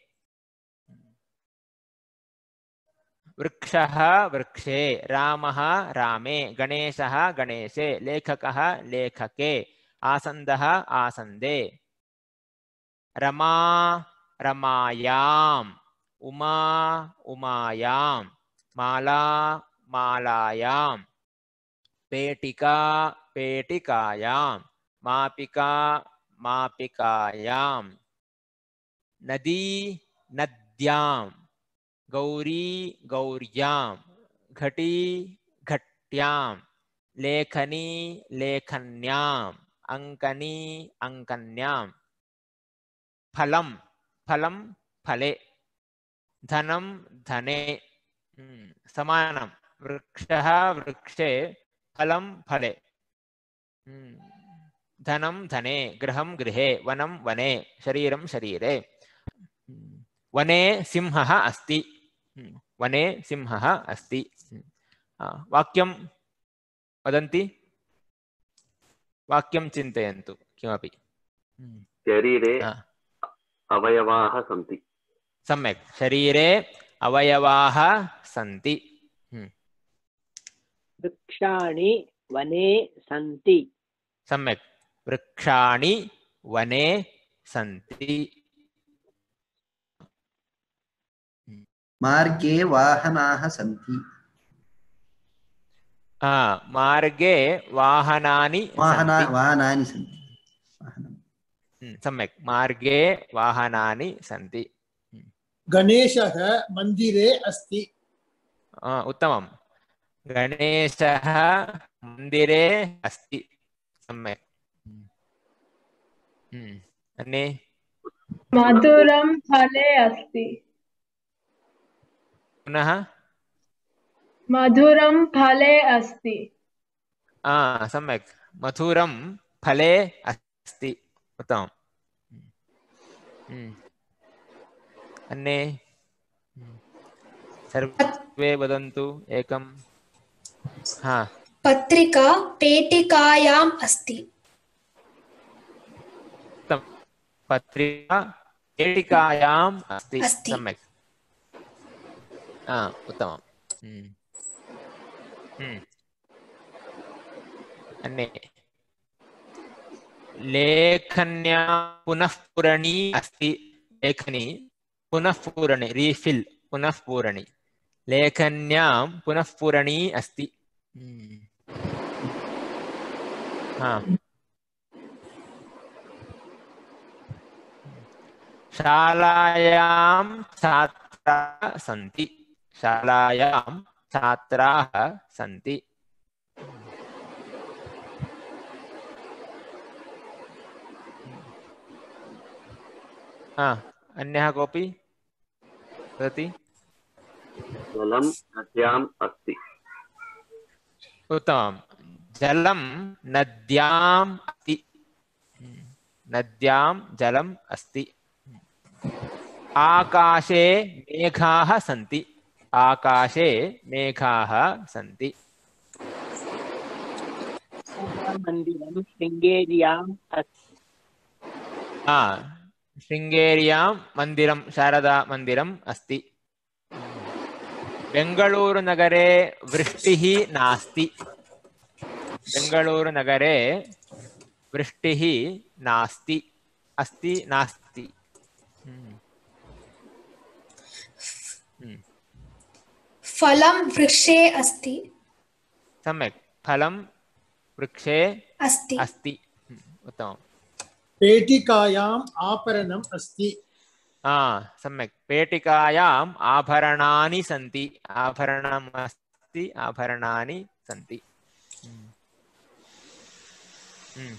वृक्षः वृक्षे रामः रामे गणेशः गणेशे लेखकः लेखके आसन्दः आसन्दे। रमा रमायाम् उमा उमायां माला मालायां पेटिका पेटिकायां मापिका मापिकायां नदी नद्यां गौरी गौर्यां घटी घट्यां लेखनी लेखन्याम् अङ्कनी अङ्कन्यां फलं फलं फले धनं धने हम्म, समानं वृक्षः वृक्षे फलं फले हम्म, धनं धने गृहं गृहे वनं वने शरीरं शरीरे हम्म, वने सिंहः अस्ति हम्म, वने सिंहः अस्ति। हम्म, आ, वाक्यं वदन्ति? वाक्यं चिन्तयन्तु किमपि। हम्म, शरीरे आ, अवयवाः सन्ति। सम्यक्। शरीरे अवयवाः सन्ति। हम्म, वृक्षाणि वने सन्ति। सम्यक्। वृक्षाणि वने सन्ति। मार्गे वाहनाः सन्ति। आ, मार्गे वाहनानि वाहना वाहनानि सन्ति सम्यक् मार्गे वाहनानि सन्ति गणेशः मन्दिरे अस्ति आ, उत्तमं गणेशः मन्दिरे अस्ति सम्यक् अन्ये मधुरं फले अस्ति पुनः? मधुरं फले अस्ति। आ, सम्यक्। मधुरं फले अस्ति। उत्तमम्। हम्म, अन्ये? सर्वे वदन्तु एकं हा। पत्रिका पेटिकायाम् अस्ति। पत्रिका पेटिकायाम् अस्ति। अस्ति। सम्यक्। आ, उत्तमम् हम्म, हम्म, अन्ये लेखन्या पुनः पूरणी अस्ति लेखनी पुनः पूरणी रीफिल् पुनः पूरणी लेखन्यां पुनः पूरणी अस्ति। हा शालायां छात्राः सन्ति शालायां छात्राः सन्ति। हा अन्यः कोऽपि वदति? जलं नद्याम् अस्ति। उत्तमं जलं नद्याम् अस्ति। नद्यां जलम् अस्ति। आकाशे मेघाः सन्ति। आकाशे मेघाः सन्ति। मन्दिरं शृङ्गेर्याम् अस्ति आ, शृङ्गेर्यां मन्दिरं शारदामन्दिरम् अस्ति। बेङ्गळूरुनगरे वृष्टिः नास्ति। बेङ्गळूरुनगरे वृष्टिः नास्ति। अस्ति नास्ति। फलं वृक्षे अस्ति। सम्यक्। फलं वृक्षे अस्ति। अस्ति। हम्म, उत्तमम्। पेटिकायाम् आभरणम् अस्ति। आ सम्यक्। पेटिकायाम् आभरणानि सन्ति। आभरणम् अस्ति आभरणानि सन्ति। हम्म। हम्म,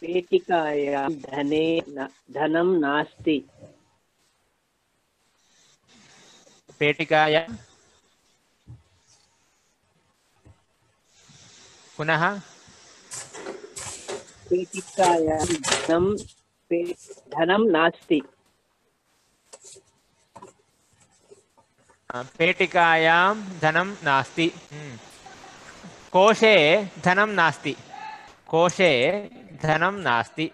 पेटिकायां धने धनं नास्ति। पेटिकायां पुनः? पेटिकायां धनं पे- धनं नास्ति। पेटिकायां धनं नास्ति। हम्म। कोशे धनं नास्ति। कोशे धनं नास्ति।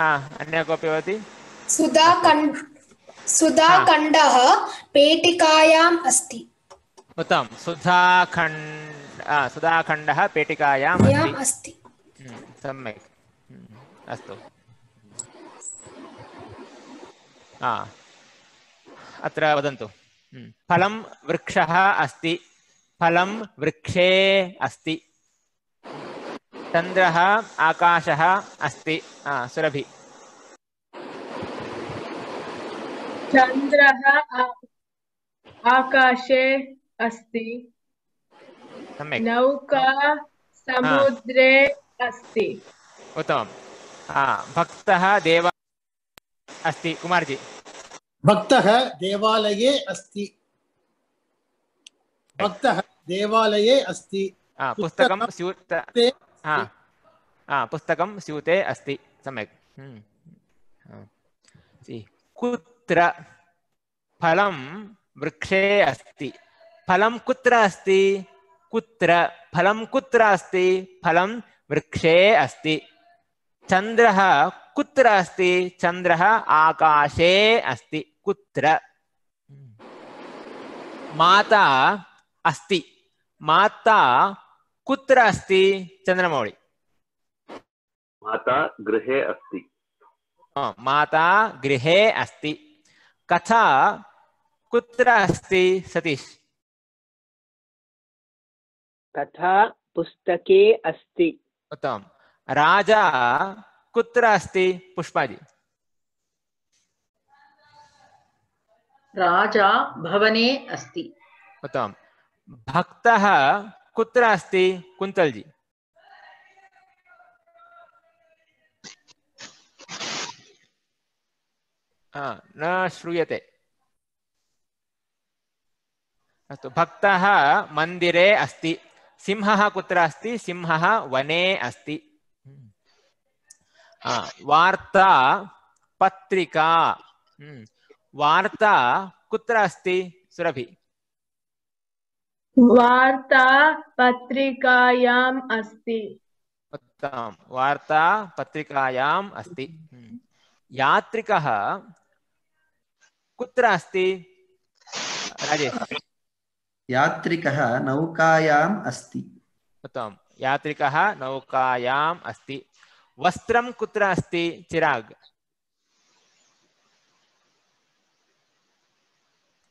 अन्य कोऽपि वदति सुधाखण्ड सुधाखण्डः पेटिकायाम् अस्ति उत्तमं सुधाखण्ड आ, सुधाखण्डः पेटिकायाम् याम् अस्ति अस्ति हम्म, सम्यक् हम्म, अस्तु आ, अत्र वदन्तु हम्म, फलं वृक्षः अस्ति फलं वृक्षे अस्ति चन्द्रः आकाशः अस्ति सुरभि। चन्द्रः आकाशे अस्ति नौका समुद्रे अस्ति। उत्तमं आ, भक्तः देव अस्ति कुमार्जि। भक्तः देवालये अस्ति। भक्तः देवालये अस्ति। पुस्तकं स्यूत हा। हा पुस्तकं स्यूते अस्ति सम्यक्। हम्म, हा। सि, कुत्र फलं वृक्षे अस्ति? फलं कुत्र अस्ति? कुत्र? फलं कुत्र अस्ति? फलं वृक्षे अस्ति। चन्द्रः कुत्र अस्ति? चन्द्रः आकाशे अस्ति। कुत्र? माता अस्ति। माता कुत्र अस्ति? चन्द्रमौळि। माता गृहे अस्ति। माता गृहे अस्ति। कथा कुत्र अस्ति सतीश? कथा पुस्तके अस्ति। उत्तमं राजा कुत्र अस्ति पुष्पाजी? राजा भवने अस्ति। उत्तमं भक्तः कुत्र अस्ति? कुन्तल्जी। हा, न श्रूयते। अस्तु भक्तः मन्दिरे अस्ति। सिंहः कुत्र अस्ति? सिंहः वने अस्ति। वार्ता पत्रिका। हम्म, वार्ता कुत्र अस्ति? सुरभि। वार्ता पत्रिकायाम् अस्ति। उत्तमं वार्ता पत्रिकायाम् अस्ति। हम्म। यात्रिकः कुत्र अस्ति? राजेश। यात्रिकः नौकायाम् अस्ति। उत्तमं यात्रिकः नौकायाम् अस्ति। वस्त्रं कुत्र अस्ति? चिराग्।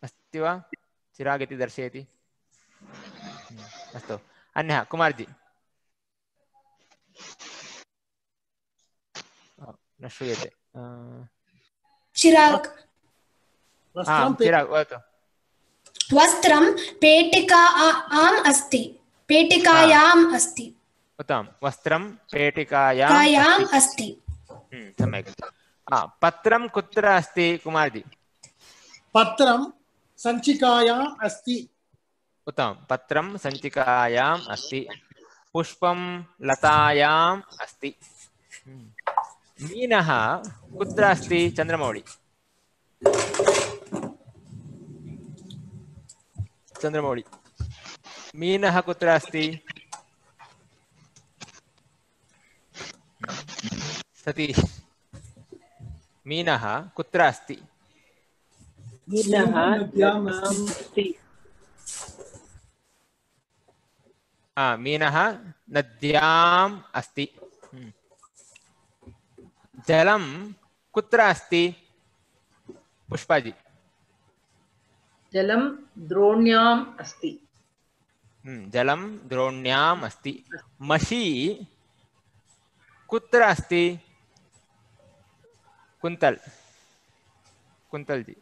अस्ति वा? चिराग् इति दर्शयति। अस्तु। अन्यः कुमार्जी। ओ, न श्रूयते। चिराग्। हा, वस्त्रं चिराग् वदतु। वस्त्रं पेटिका आम् अस्ति। पेटिकायाम् अस्ति। उत्तमं। वस्त्रं पेटिकायाम् कायाम् अस्ति। हम्म, सम्यक्। हा, पत्रं कुत्र अस्ति कुमार्जी? पत्रं सञ्चिकायाम् अस्ति। उत्तमं पत्रं सञ्चिकायाम् अस्ति। पुष्पं लतायाम् अस्ति। मीनः कुत्र अस्ति चन्द्रमौळि? चन्द्रमौळि। मीनः कुत्र अस्ति? सतीश। मीनः कुत्र अस्ति? मीनः नद्याम् नद्याम् अस्ति हा, मीनः नद्याम् अस्ति। जलं कुत्र अस्ति पुष्पाजी जलं द्रोण्याम् अस्ति जलं द्रोण्याम् अस्ति मशी कुत्र अस्ति कुन्तल् कुन्तल् जी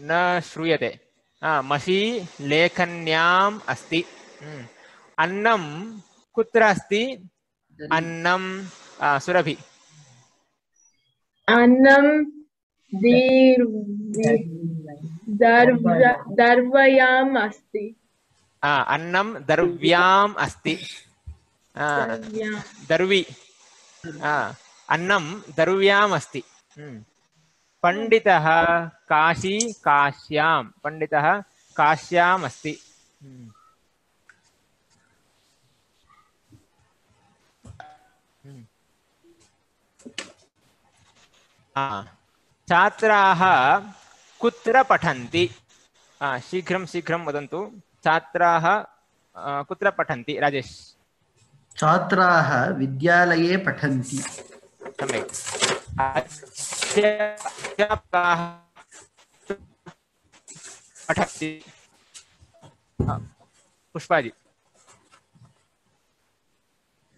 न श्रूयते हा, मशी लेखन्याम् अस्ति हम्म। अन्नं कुत्र अस्ति अन्नं आ, सुरभि अन्नं दीर् दर्व- दर्वयाम् अस्ति आ, अन्नं दर्व्याम् अस्ति आ, दर्व्याम्। दर्वी आ, अन्नं दर्व्याम् अस्ति पण्डितः काशी काश्यां पण्डितः काश्याम् अस्ति। आ, छात्राः कुत्र पठन्ति? आ, शीघ्रं शीघ्रं वदन्तु। छात्राः कुत्र पठन्ति राजेश? छात्राः विद्यालये पठन्ति। सम्यक्। आ, पुष्पाजी।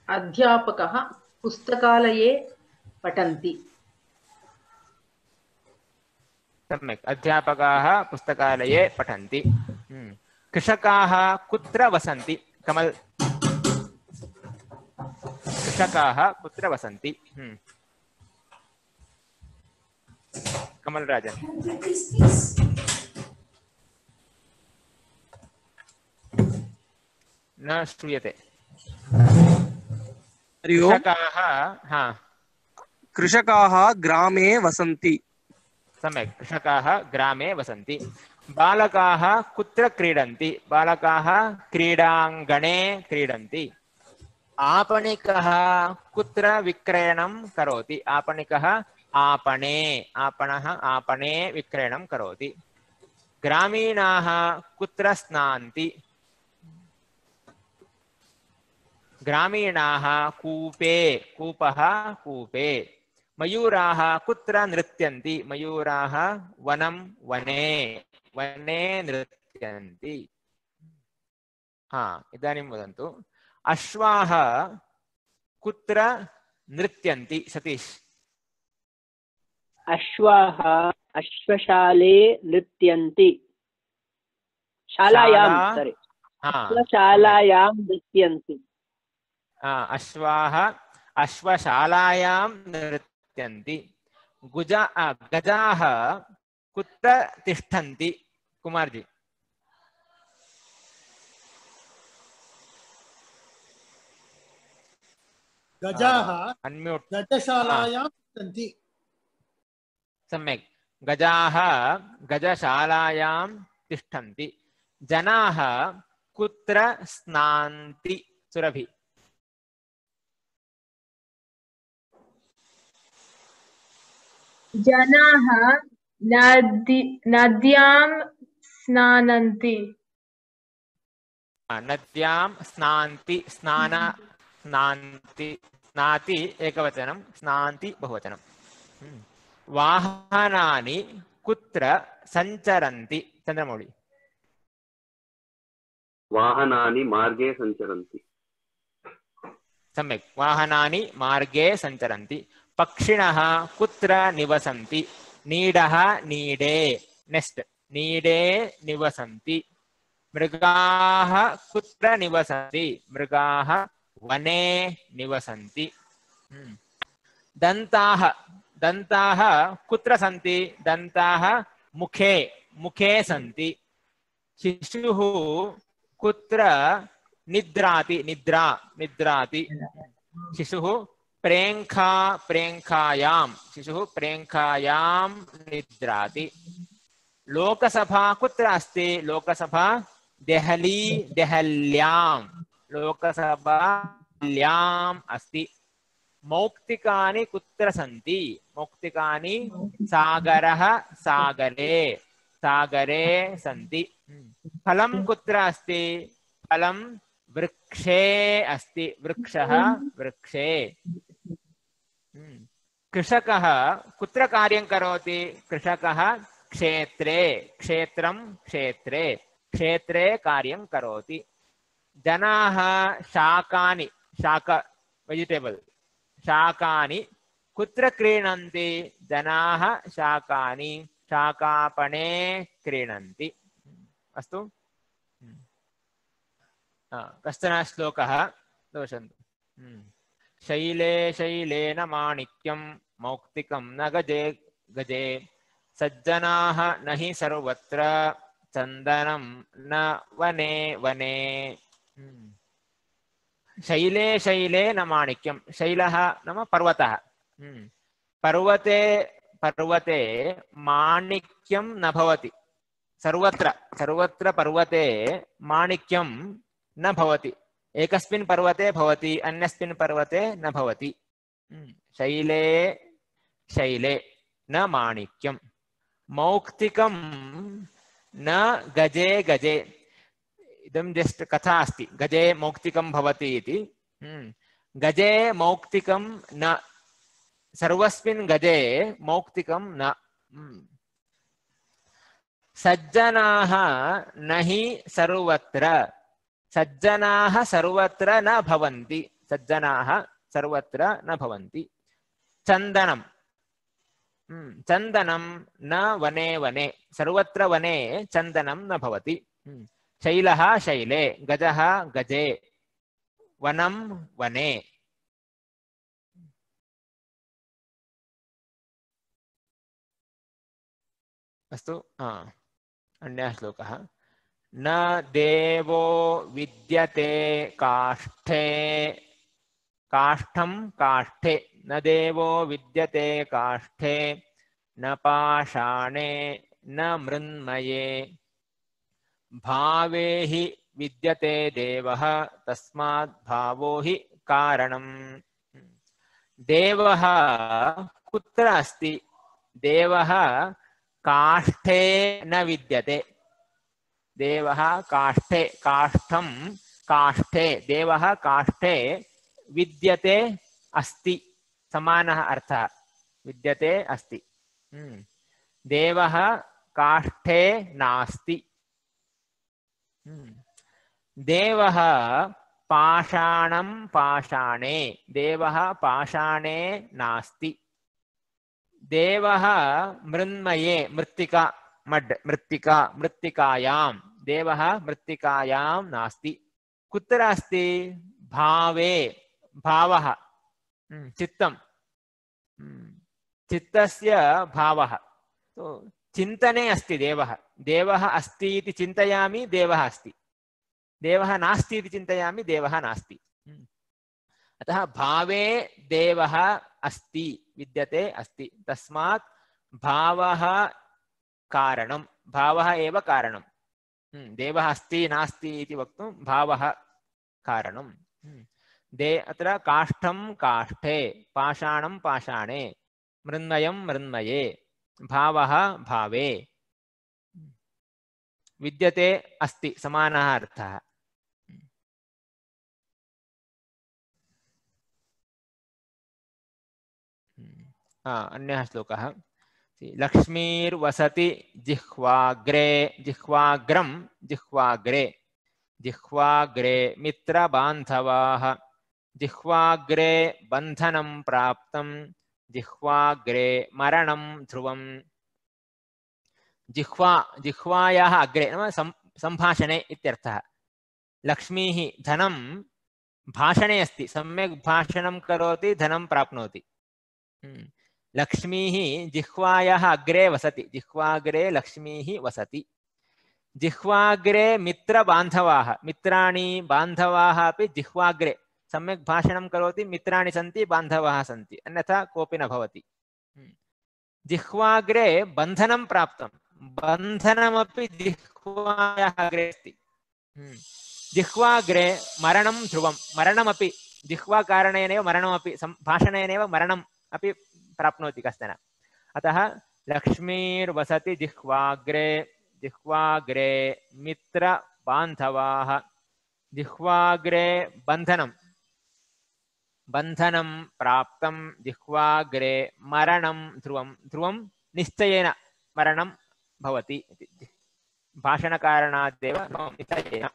अध्यापकः पुस्तकालये पठन्ति। सम्यक्। अध्यापकाः पुस्तकालये पठन्ति। हम्म। कृषकाः कुत्र वसन्ति? कमल्। कृषकाः कुत्र वसन्ति? हम्म। कमलराजन्। न श्रूयते। कृषकाः हा। कृषकाः ग्रामे वसन्ति। सम्यक्। कृषकाः ग्रामे वसन्ति। बालकाः कुत्र क्रीडन्ति? बालकाः क्रीडाङ्गणे क्रीडन्ति। आपणिकः कुत्र विक्रयणं करोति? आपणिकः आपणे, आपणः आपणे विक्रयणं करोति। ग्रामीणाः कुत्र स्नान्ति? ग्रामीणाः कूपे, कूपः कूपे। मयूराः कुत्र नृत्यन्ति? मयूराः वनं, वने वने नृत्यन्ति। हा, इदानीं वदन्तु। अश्वाः कुत्र नृत्यन्ति? सतीश। अश्वाः अश्वशाले नृत्यन्ति। शालायां शाला-. अश्वशालायां नृत्यन्ति। अश्वाः अश्वशालायां नृत्यन्ति। गुजा गजाः कुत्र तिष्ठन्ति? कुमार्जी। गजाः अन्म्यूट् गजशालायां तिष्ठन्ति सम्यक्। गजाः गजशालायां तिष्ठन्ति। जनाः कुत्र स्नान्ति? सुरभि। जनाः नदी नद्यां स्नानन्ति। नद्यां स्नान्ति स्नान स्नान्ति स्नाति एकवचनं स्नान्ति बहुवचनं हम्म। वाहनानि कुत्र सञ्चरन्ति चन्द्रमौळि वाहनानि मार्गे सञ्चरन्ति सम्यक् वाहनानि मार्गे सञ्चरन्ति पक्षिणः कुत्र निवसन्ति नीडः नीडे नेक्स्ट् नीडे निवसन्ति मृगाः कुत्र निवसन्ति मृगाः वने निवसन्ति हम्म। दन्ताः कुत्र सन्ति? दन्ताः मुखे मुखे सन्ति। शिशुः कुत्र निद्राति? निद्रा, निद्राति। शिशुः प्रेङ्खा, प्रेङ्खायां। शिशुः प्रेङ्खायां निद्राति। लोकसभा कुत्र अस्ति? लोकसभा देहली, देहल्यां। लोकसभा ल्याम् अस्ति। मौक्तिकानि कुत्र सन्ति? मौक्तिकानि सागरः सागरे। सागरे सन्ति। फलं कुत्र अस्ति? फलं वृक्षे अस्ति। वृक्षः वृक्षे। हम्म। कृषकः कुत्र कार्यं करोति? कृषकः क्षेत्रे। क्षेत्रं क्षेत्रे। क्षेत्रे कार्यं करोति। जनाः शाकानि शाक वेजिटेबल् शाकानि। कुत्र क्रीणन्ति? जनाः शाकानि। शाकापणे क्रीणन्ति। अस्तु। हा, कश्चन श्लोकः दोषन्तु हम्म। शैले शैलेन माणिक्यं मौक्तिकं न गजे गजे। सज्जनाः न हि सर्वत्र। चन्दनं न वने वने। हम्म। शैले शैले न माणिक्यं शैलः नाम पर्वतः। हम्म। पर्वते पर्वते माणिक्यं न भवति। सर्वत्र सर्वत्र पर्वते माणिक्यं न भवति। एकस्मिन् पर्वते अन्यस्मिन् पर्वते न हम्म। शैले शैले न माणिक्यं मौक्तिकं न गजे गजे। इदं जस्ट् कथा अस्ति गजे मौक्तिकं भवति इति। हम्म। गजे मौक्तिकं न सर्वस्मिन् गजे मौक्तिकं न। हम्म। सज्जनाः न हि सर्वत्र सज्जनाः सर्वत्र न भवन्ति। सज्जनाः सर्वत्र न भवन्ति। चन्दनं। हम्म, चन्दनं न वने वने सर्वत्र वने चन्दनं न भवति। हम्म, शैलः शैले, गजः गजे, वनं वने। अस्तु अन्यः श्लोकः। न देवो विद्यते काष्ठे, काष्ठं काष्ठे। न देवो विद्यते काष्ठे, न पाषाणे, न मृन्मये भावे हि विद्यते देवः तस्मात् भावो हि कारणम्। देवः कुत्र अस्ति? देवः काष्ठे न विद्यते। देवः काष्ठे, काष्ठं काष्ठे, देवः काष्ठे विद्यते अस्ति। समानः अर्थः। विद्यते अस्ति। हम्म। देवः काष्ठे नास्ति। हम्म। देवः पाषाणं पाषाणे देवः पाषाणे नास्ति देवः मृन्मये मृत्तिका मड् मृत्तिका मृत्तिकायां देवः मृत्तिकायां नास्ति कुत्र अस्ति भावे भावः हम्म, चित्तं हम्म, चित्तस्य भावः तो चिन्तने अस्ति देवः देवः अस्ति इति चिन्तयामि देवः अस्ति देवः नास्ति इति चिन्तयामि देवः नास्ति हम्म। अतः भावे देवः अस्ति विद्यते अस्ति तस्मात् भावः कारणं भावः एव कारणं हम्म, देवः अस्ति नास्ति इति वक्तुं भावः कारणं हम्म। दे अत्र काष्ठं काष्ठे भावः भावे। विद्यते अस्ति, समानः अर्थः। हा अन्यः श्लोकः। लक्ष्मीर्वसति जिह्वाग्रे, जिह्वाग्रं, जिह्वाग्रे जिह्वाग्रे मित्रबान्धवाः, जिह्वाग्रे बन्धनं प्राप्तं जिह्वाग्रे मरणं ध्रुवम्। जिह्वा, जिह्वायाः अग्रे, नाम सं, सम्भाषणे इत्यर्थः। भाषणे अस्ति, सम्यक् भाषणं करोति, धनं प्राप्नोति। हम्म। लक्ष्मीः जिह्वायाः अग्रे वसति। जिह्वाग्रे लक्ष्मीः वसति। जिह्वाग्रे मित्रबान्धवाः, मित्राणि बान्धवाः अपि जिह्वाग्रे सम्यक् भाषणं करोति मित्राणि सन्ति बान्धवाः सन्ति अन्यथा कोऽपि न भवति। हम्म। जिह्वाग्रे बन्धनं प्राप्तं। बन्धनमपि जिह्वायाः अग्रे अस्ति। हम्म। जिह्वाग्रे मरणं ध्रुवं मरणमपि जिह्वाकारणेनैव मरणमपि सं भाषणेनैव मरणम् अपि प्राप्नोति कश्चन। अतः लक्ष्मीर्वसति जिह्वाग्रे जिह्वाग्रे मित्रबान्धवाः। जिह्वाग्रे बन्धनं बन्धनं प्राप्तं जिह्वाग्रे मरणं ध्रुवं। ध्रुवं निश्चयेन मरणं भवति इति। भाषणकारणादेव निश्चयेन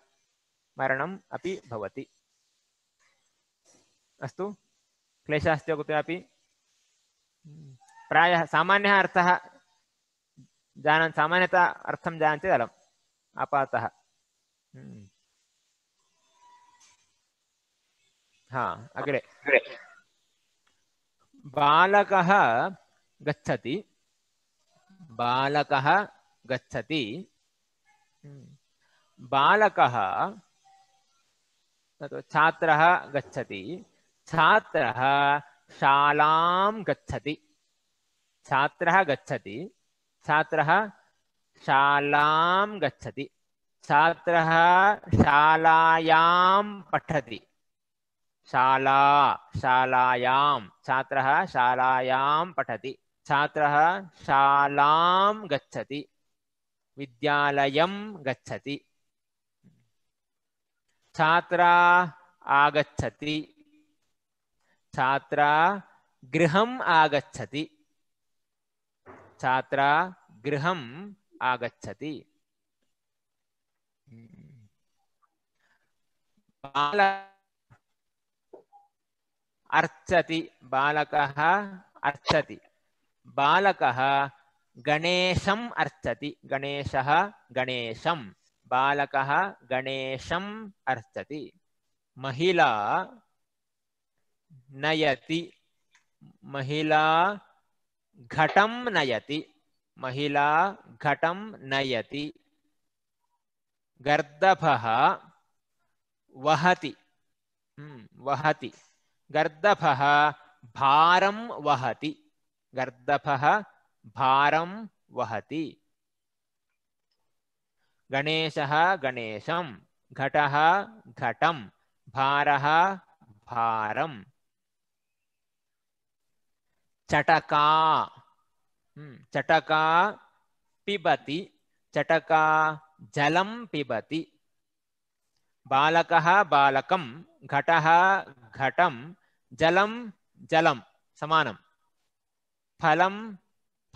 मरणम् अपि भवति। अस्तु क्लेशः सामान्यः अर्थः जानन्, सामान्यतः अर्थं जानन्ति अलम् आपातः। हा अग्रे। बालकः गच्छति। बालकः गच्छति। हम्म। बालकः छात्रः गच्छति। छात्रः शालां गच्छति। छात्रः गच्छति। छात्रः शालां गच्छति। छात्रः शालायां पठति। शाला शालायां छात्रः शालायां पठति। छात्रः शालां गच्छति। विद्यालयं गच्छति। छात्रा आगच्छति। छात्रा गृहम् आगच्छति। छात्रा गृहम् आगच्छति। बाल अर्चति बालकः अर्चति। बालकः गणेशम् अर्चति। गणेशः गणेशं बालकः गणेशम् अर्चति। महिला नयति। महिला घटं नयति। महिला घटं नयति। गर्दभः वहति। वहति गर्दभः भारं वहति। गर्दभः भारं वहति। गणेशः गणेशं घटः घटं भारः भारं चटका चटका पिबति चटका जलं पिबति बालकः बालकं घटः घटं जलं जलं समानं। फलं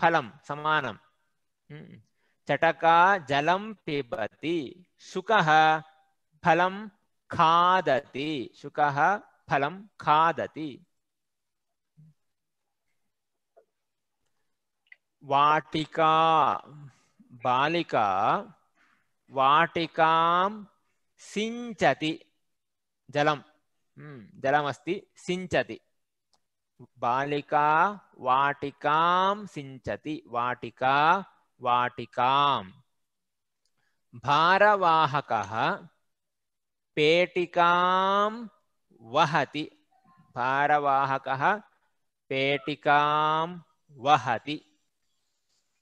फलं समानं। हम्म, चटका जलं पिबति। शुकः फलं खादति। शुकः फलं खादति। वाटिका बालिका वाटिकां सिञ्चति जलं हम्म, जलमस्ति सिञ्चति बालिका वाटिकां सिञ्चति वाटिका वाटिकां भारवाहकः पेटिकां वहति भारवाहकः पेटिकां वहति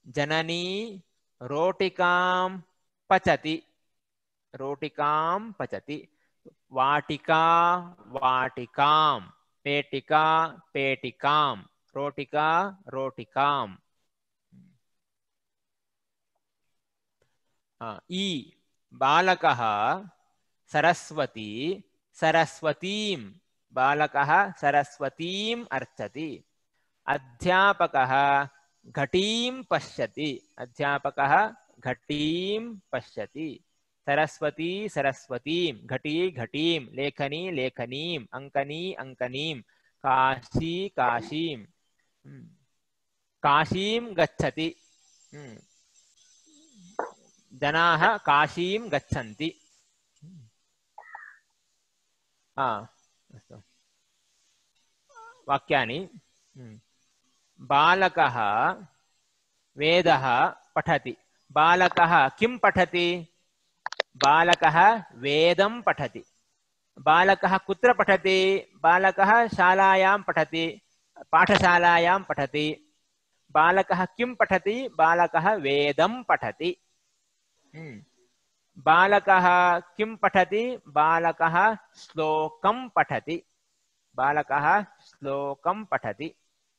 जननी रोटिकां पचति रोटिकां पचति। वाटिका, वाटिकां, पेटिका, पेटिकां, रोटिका रोटिकाम् ई, बालकः सरस्वती, सरस्वतीं, बालकः सरस्वतीम् अर्चति। अध्यापकः घटीं पश्यति। अध्यापकः घटीं पश्यति। सरस्वती सरस्वतीं घटी घटीं लेखनी लेखनीम् अङ्कनी अङ्कनीं काशी काशीं। हम्म, काशीं गच्छति। हम्म, जनाः काशीं गच्छन्ति। वाक्यानि। हम्म। बालकः वेदः पठति। बालकः किं पठति? बालकः वेदं पठति बालकः कुत्र पठति बालकः शालायां पठति पाठशालायां पठति बालकः किं पठति बालकः वेदं पठति हम्म। बालकः किं पठति बालकः श्लोकं पठति बालकः श्लोकं पठति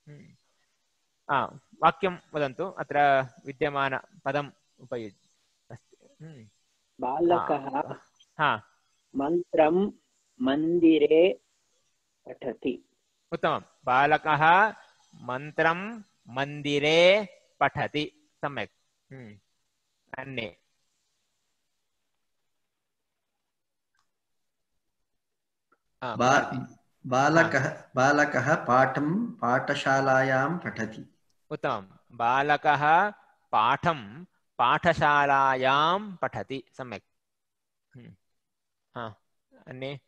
हम्म। आ, वाक्यं वदन्तु अत्र विद्यमानपदम् उपयुज्य अस्ति हम्म। बालकः हा। मन्त्रं मन्दिरे पठति। उत्तमं। बालकः मन्त्रं मन्दिरे पठति। सम्यक्। हम्म। अन्ये। बालकः बालकः पाठं पाठशालायां पठति। उत्तमं। बालकः पाठं पाठशालायां पठति सम्यक्। हम्म। अन्ये?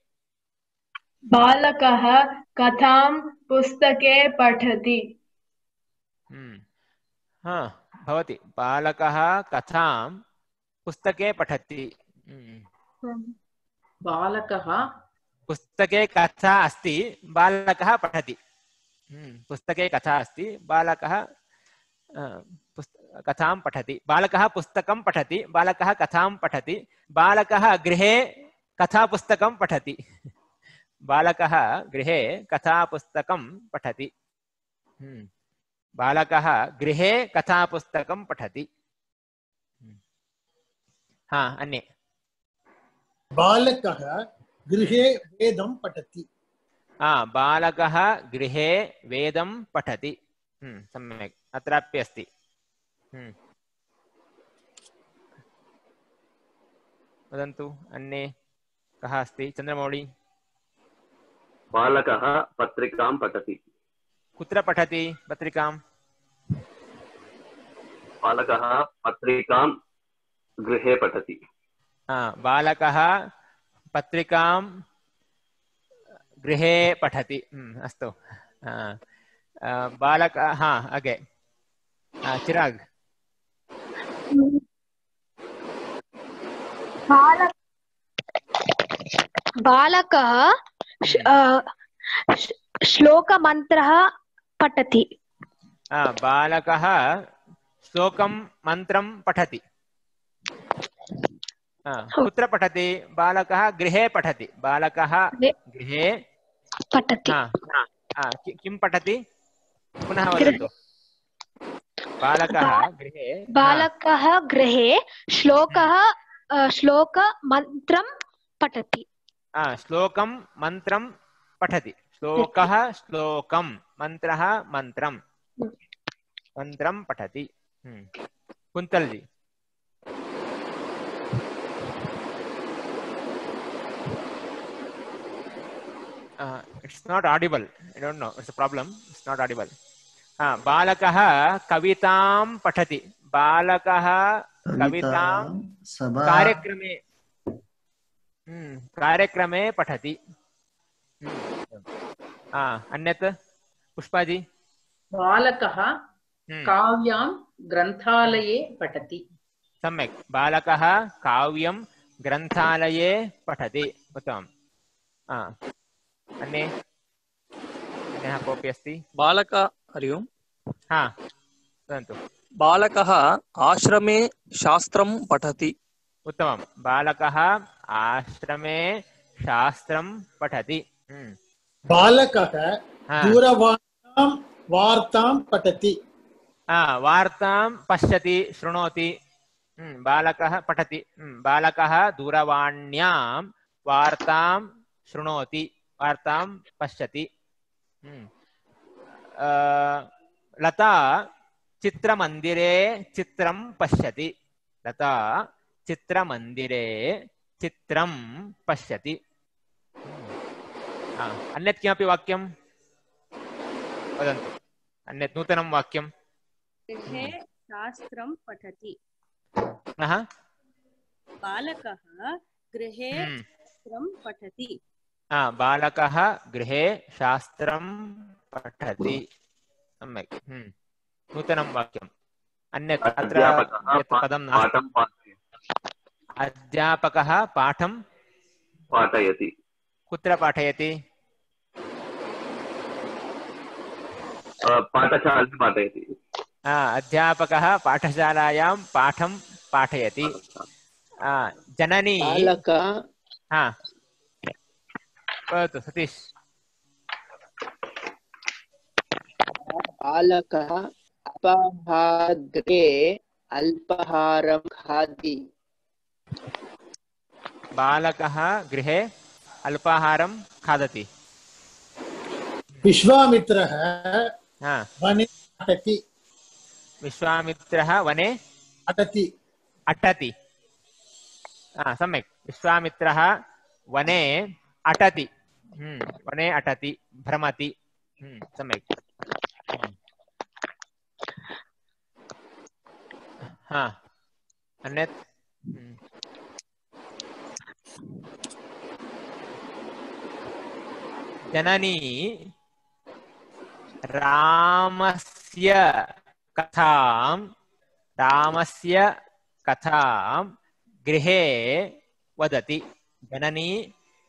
बालकः कथां पुस्तके पठति? हम्म। हा भवति। बालकः कथां पुस्तके पठति। हम्म। बालकः? पुस्तके कथा अस्ति बालकः पठति। हम्म, पुस्तके कथा अस्ति बालकः कथां पठति। बालकः पुस्तकं पठति। बालकः कथां पठति। बालकः गृहे कथापुस्तकं पठति। बालकः गृहे कथापुस्तकं पठति। हम्म, बालकः गृहे कथापुस्तकं पठति। हम्म। हा अन्ये। बालकः गृहे वेदं पठति। हा बालकः गृहे वेदं पठति। सम्यक्। अत्रापि अस्ति। हम्म। वदन्तु अन्ये कः अस्ति? चन्द्रमौळि? बालकः पत्रिकां पठति। कुत्र पठति पत्रिकां? बालकः पत्रिकां गृहे पठति। बालकः पत्रिकां गृहे पठति। हम्म, अस्तु। बालक हा अगे चिराग बालक बालकः श- अ, श- श्लोकमन्त्रः पठति बालकः श्लोकं मन्त्रं पठति कुत्र पठति बालकः गृहे पठति बालकः गृहे पठति किं पठति पुनः वदतु। बालकः गृहे बालकः गृहे श्लोकः श्लोकमन्त्रं पठति। श्लोकं मन्त्रं पठति। श्लोकः श्लोकं मन्त्रः मन्त्रं। मन्त्रं पठति। हम्म। जी uh, it's not audible. I don't know. It's a problem. It's not audible. Uh, बालकः कवितां पठति. बालकः कवितां कार्यक्रमे हम्म, कार्यक्रमे पठति. हम्म, अन्यत्? पुष्पाजी? बालकः हम्म, काव्यां ग्रन्थालये पठति. सम्यक्. बालकः काव्यं ग्रन्थालये पठति. उत्तमम्. आ, अन्ये अन्यः कोऽपि अस्ति बालक हरि ओम् हा वदन्तु बालकः आश्रमे शास्त्रं पठति उत्तमं बालकः आश्रमे शास्त्रं पठति बालकः हा, दूरवाण्यां वार्तां पठति आ, वार्तां पश्यति शृणोति बालकः पठति बालकः दूरवाण्यां वार्तां शृणोति वार्तां पश्यति। हम्म, लता चित्रमन्दिरे चित्रं पश्यति। लता चित्रमन्दिरे चित्रं पश्यति। हम्म, अन्यत् किमपि वाक्यं? वदन्तु। अन्यत् नूतनं वाक्यं? गृहे शास्त्रं पठति। पुनः बालकः गृहे हम्म। शास्त्रं पठति। बालकः गृहे शास्त्रं पठति। सम्यक्। हम्म। नूतनं वाक्यम्। अन्यत् अत्र अध्यापकः यत् पदं नास्ति। पाठयति। अध्यापकः पाठं पाठयति। कुत्र पाठयति? अ, पाठशालां पाठयति। आ, अध्यापकः पाठशालायां पाठं पाठयति। जननी। बालक हा। वदतु सतीश बालकः अपहारगृहे अल्पाहारं खादति बालकः गृहे अल्पाहारं खादति। विश्वामित्रः हा। वने अटति। विश्वामित्रः वने अटति। अटति। हा, सम्यक्। विश्वामित्रः वने अटति। वने अटति भ्रमति हम्म, सम्यक्। हा अन्यत्। जननी रामस्य कथां रामस्य कथां गृहे वदति जननी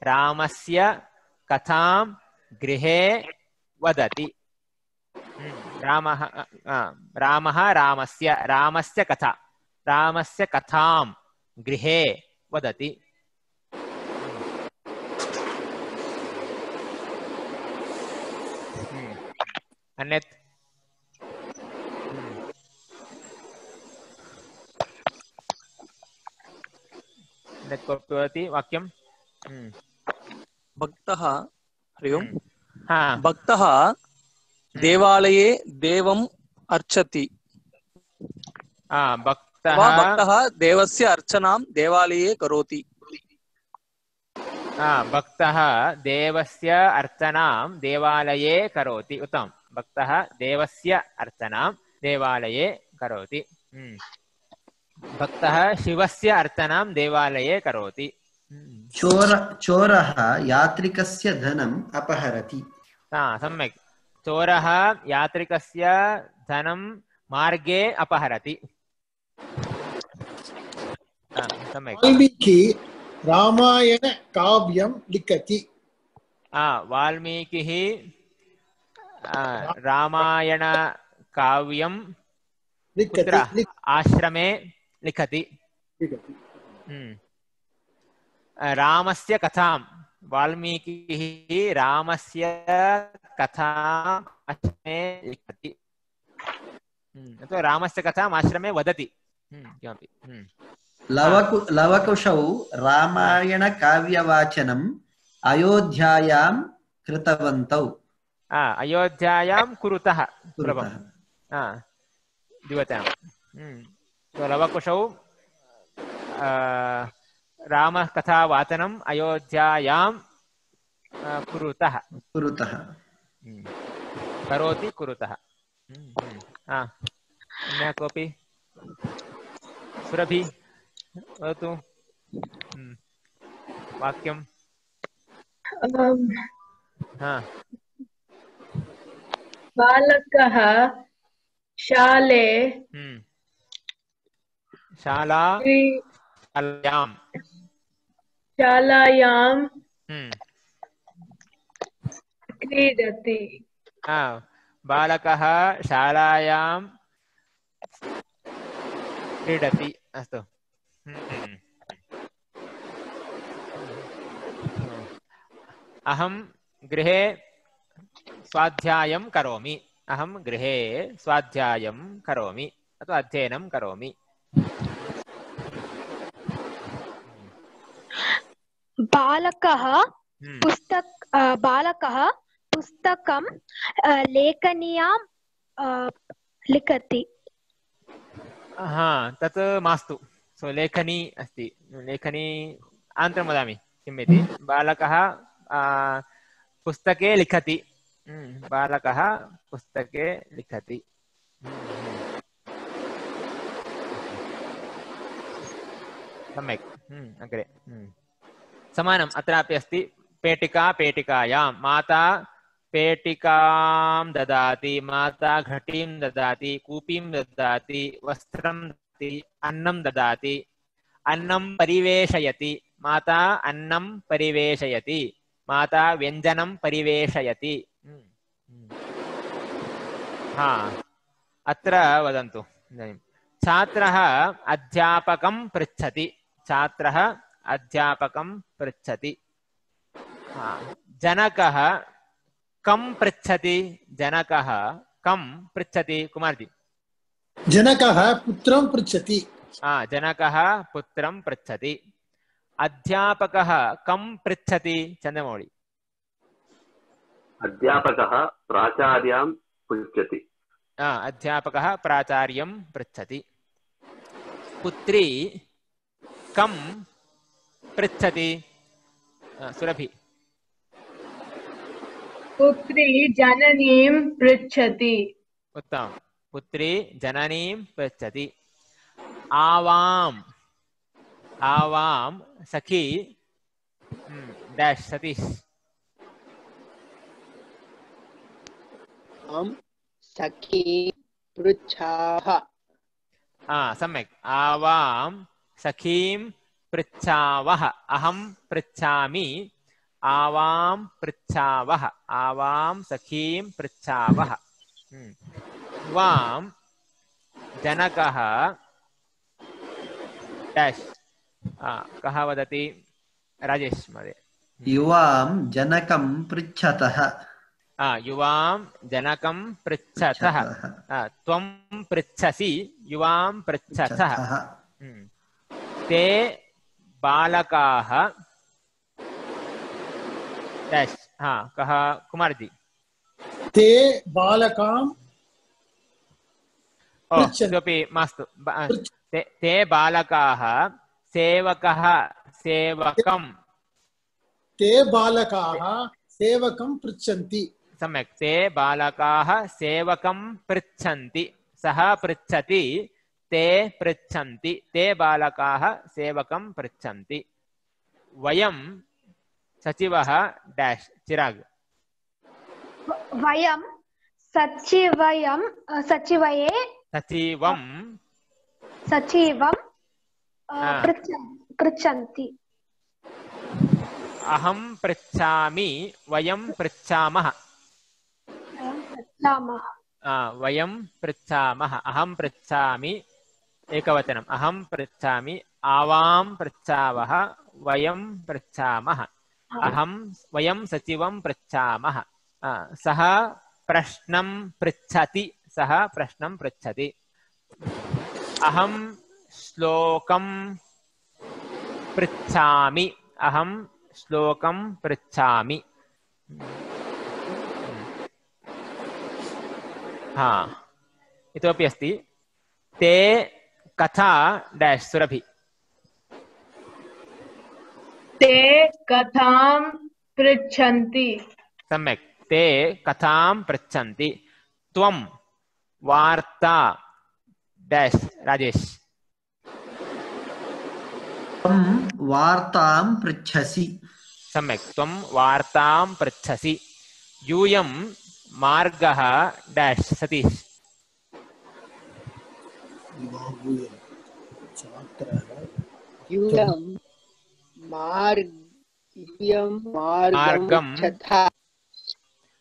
रामस्य कथां गृहे वदति। रामः रामः रामस्य रामस्य कथा, रामस्य कथां गृहे वदति। अन्यत्। अन्यत् कोऽपि वदति वाक्यं भक्तः हरि ओम्। हा। भक्तः देवालये देवम् अर्चति। आ, भक्तः भक्तः देवस्य अर्चनां देवालये करोति। भक्तः देवस्य अर्चनां देवालये करोति। उत्तमं। भक्तः देवस्य अर्चनां देवालये करोति। हम्म। भक्तः शिवस्य अर्चनां देवालये करोति। हम्म। चोर चोरः यात्रिकस्य धनम् अपहरति। हा सम्यक्। चोरः यात्रिकस्य धनं मार्गे अपहरति। सम्यक्। वाल्मीकि रामायणकाव्यं लिखति। आ, वाल्मीकिः रामायणकाव्यं कुत्र? आश्रमे लिखति। लिखति। हम्म। रामस्य कथां वाल्मीकिः रामस्य कथाम् आश्रमे लिखति। हम्म, अथवा रामस्य कथाम् आश्रमे वदति। हम्म, किमपि। हम्म। लवकु लवकुशौ रामायणकाव्यवाचनम् अयोध्यायां कृतवन्तौ। आ, अयोध्यायां कुरुतः। कुरुतः। हा द्विवचनं। हम्म। तो लवकुशौ रामकथावाचनम् अयोध्यायां कुरुतः। कुरुतः। हम्म। करोति कुरुतः। अन्यः कोऽपि? सुरभि वदतु। हम्म। वाक्यं बालकः शाले हम्म। शाला शालायां शालायां हम्म। क्रीडति हा, बालकः शालायां क्रीडति अस्तु हम्म। अहं गृहे स्वाध्यायं करोमि अहं गृहे स्वाध्यायं करोमि अथवा अध्ययनं करोमि बालकः हम्म। पुस्तक बालकः पुस्तकं अ, लिखति। हा तत् मास्तु। सो लेखनी अस्ति। लेखनी अनन्तरं वदामि किम् इति? बालकः पुस्तके लिखति। हम्म, बालकः पुस्तके लिखति। हम्म। सम्यक्। अग्रे। हम्म। समानम् अत्रापि अस्ति पेटिका पेटिकायां माता पेटिकां ददाति माता घटीं ददाति कूपीं ददाति वस्त्रं ददाति अन्नं ददाति अन्नं परिवेशयति माता अन्नं परिवेशयति माता व्यञ्जनं परिवेशयति हम्म, हम्म। हा अत्र वदन्तु इदानीं छात्रः अध्यापकं पृच्छति छात्रः अध्यापकं पृच्छति। हा, जनकः कं पृच्छति? जनकः कं पृच्छति? कुमार्जी। जनकः पुत्रं पृच्छति। हा, जनकः पुत्रं पृच्छति। अध्यापकः कं पृच्छति? चन्द्रमौळि। अध्यापकः प्राचार्यां पृच्छति। हा, अध्यापकः प्राचार्यं पृच्छति। पुत्री कं पृच्छति। हा, सुरभि। पुत्री जननीं पृच्छति। उत्तमं। पुत्री जननीं पृच्छति। आवाम् आवां सखी। हम्म, डैश् सतीश। आम् सखी पृच्छाः। हा सम्यक्। आवां सखीं पृच्छावः अहं पृच्छामि आवां पृच्छावः आवां सखीं पृच्छावः। हम्म। वां जनकः डैश्। कः वदति? राजेश महोदय। युवां जनकं पृच्छतः। युवां जनकं पृच्छतः। त्वं पृच्छसि युवां पृच्छतः। पृच्छतः। हम्म। ते बालकाः। डैश् हा कः कुमारजी। ते बालकां ओ। इतोपि मास्तु ते ते बालकाः सेवकः सेवकं ते बालकाः सेवकं पृच्छन्ति। सम्यक् ते बालकाः सेवकं पृच्छन्ति सः पृच्छति। ते पृच्छन्ति ते बालकाः सेवकं पृच्छन्ति। वयं सचिवः डैश् चिराग्। वयं सचिवयं सचिवये सचिवं सचिवं पृच्छन्ति। अहं पृच्छामि वयं पृच्छामः। वयं पृच्छामः अहं पृच्छामि। एकवचनम्। अहं पृच्छामि आवां पृच्छावः वयं पृच्छामः। अहं वयं सचिवं पृच्छामः। सः प्रश्नं पृच्छति सः प्रश्नं पृच्छति। अहं श्लोकं पृच्छामि अहं श्लोकं पृच्छामि। हा इतोपि अस्ति। ते कथा डेश् सुरभि। ते कथां पृच्छन्ति। सम्यक्। ते कथां पृच्छन्ति। त्वं वार्ता डेश् राजेश। त्वं वार्तां पृच्छसि। सम्यक्। त्वं वार्तां पृच्छसि। यूयं मार्गः डेश् सतीश। यूयं मार्ग यूयं मार्गं मार्गं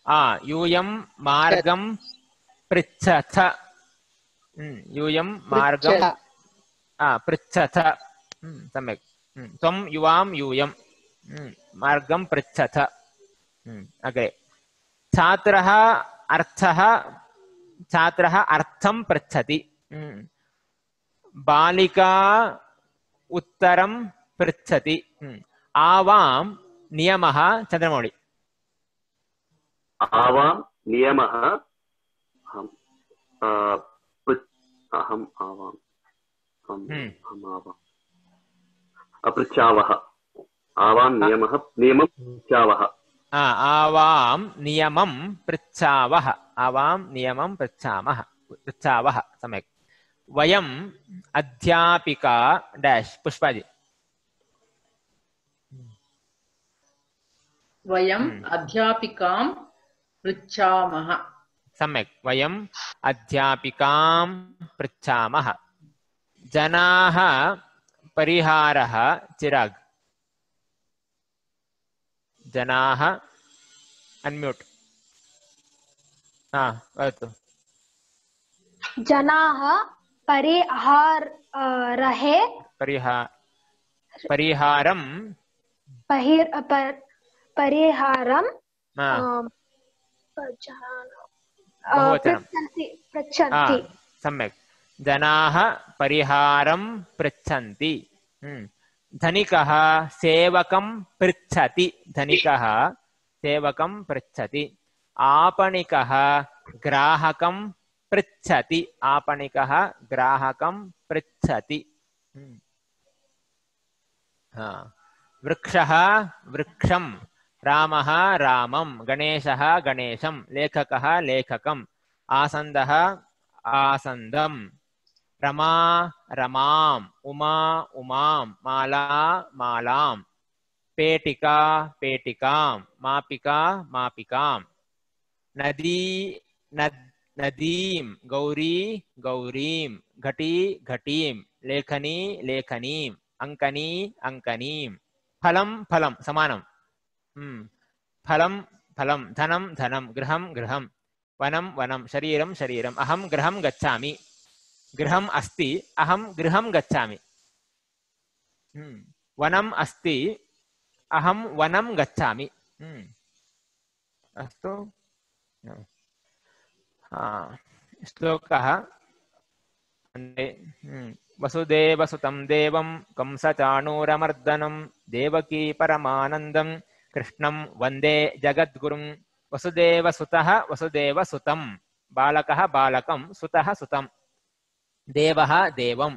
आ यूयं मार्गं पृच्छथ। हम्म, यूयं मार्गं पृच्छथ। हम्म, सम्यक्। हम्म, त्वं युवां यूयं। मार्गं पृच्छथ। अग्रे। छात्रः अर्थः छात्रः अर्थं पृच्छति। हम्म, बालिका उत्तरं पृच्छति। हम्म, आवां नियमः चन्द्रमौळि। आवां नियमः अहं आ, पृ- अहम् आवाम् अहम् हम्म। आवाम् अपृच्छावः। आवां नियमः नियमं पृच्छावः। आवां नियमं पृच्छावः। आवां नियमं पृच्छामः। पृच्छावः। सम्यक्। वयम् अध्यापिका डेश् पुष्पाजि। वयम् हम्म। अध्यापिकां पृच्छामः। सम्यक्। वयम् अध्यापिकां पृच्छामः। जनाः परिहारः चिराग्। जनाः अन्म्यूट्। हा वदतु। जनाः परिहार रहे। परिहा परिहारं। पहिर् पर- परिहारं बहुवचनं पृच्छन्ति सम्यक्। जनाः परिहारं पृच्छन्ति। हम्म। धनिकः सेवकं पृच्छति। धनिकः सेवकं पृच्छति। आपणिकः ग्राहकं पृच्छति आपणिकः ग्राहकं पृच्छति हम्म। हा। वृक्षः वृक्षं रामः रामं गणेशः गणेशं लेखकः रमा रमाम्, उमा उमां माला मालां पेटिका पेटिकां मापिका मापिकां नदी नद नदीं गौरी गौरीं घटी घटीं लेखनी, लेखनीम् अङ्कनी अङ्कनीं फलं फलं समानं हम्म। फलं फलं धनं धनं, गृहं गृहं वनं वनं, शरीरं, शरीरम् अहं गृहं गच्छामि गृहम् अस्ति, अहं गृहं गच्छामि हम्म। वनम् अस्ति, अहं वनं गच्छामि हम्म। अस्तु। श्लोकः वंदे हम्म। वसुदेवसुतं देवं कंसचाणूरमर्दनं, देवकी परमानन्दं, कृष्णं वंदे जगद्गुरुं, वसुदेवसुतः वसुदेवसुतं, बालकः बालकं, सुतः सुतं देवः देवं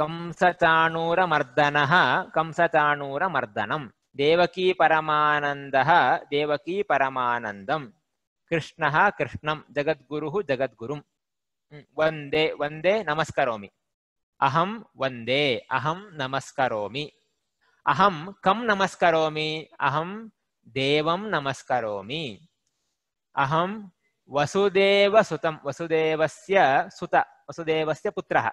कंसचाणूरमर्दनः, कंसचाणूरमर्दनं, देवकी परमानन्दः, देवकी परमानन्दं कृष्णः कृष्णं जगद्गुरुः जगद्गुरुं वंदे वंदे नमस्करोमि। अहं वंदे, अहं नमस्करोमि। अहं कं नमस्करोमि? अहं देवं नमस्करोमि। अहं वसुदेवसुतं, वसुदेवस्य सुत, वसुदेवस्य पुत्रः।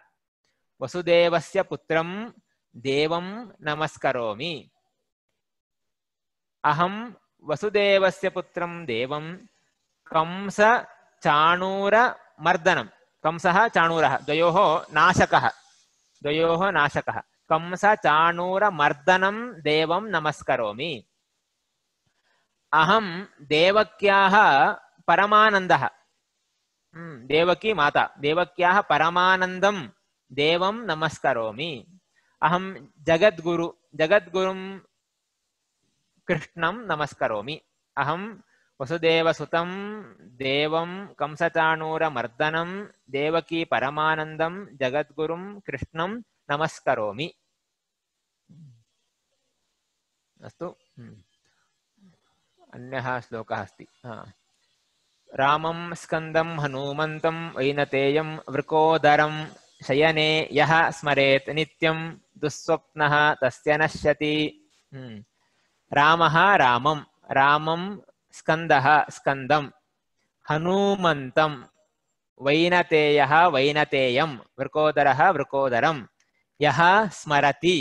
वसुदेवस्य पुत्रं देवं नमस्करोमि। अहं वसुदेवस्य पुत्रं देवं कंस चाणूरमर्दनं कंसः चाणूरः। द्वयोः नाशकः। द्वयोः नाशकः। कंस चाणूरमर्दनं देवं नमस्करोमि। अहं देवक्याः परमानन्दः। हम्म, देवकी माता। देवक्याः परमानन्दं देवं नमस्करोमि। अहं जगद्गुरु। जगद्गुरुं कृष्णं नमस्करोमि। अहं वसुदेवसुतं देवं कंसचाणूरमर्दनं देवकी परमानन्दं जगद्गुरुं कृष्णं नमस्करोमि अस्तु हम्म। अन्यः श्लोकः अस्ति हा। रामं स्कन्दं हनूमन्तं वैनतेयं वृकोदरं शयने यः स्मरेत् नित्यं दुःस्वप्नः तस्य नश्यति हम्म। रामः रामं रामं स्कन्दः स्कन्दं हनूमन्तं। वैनतेयः वैनतेयं वृकोदरः वृकोदरं यः स्मरति।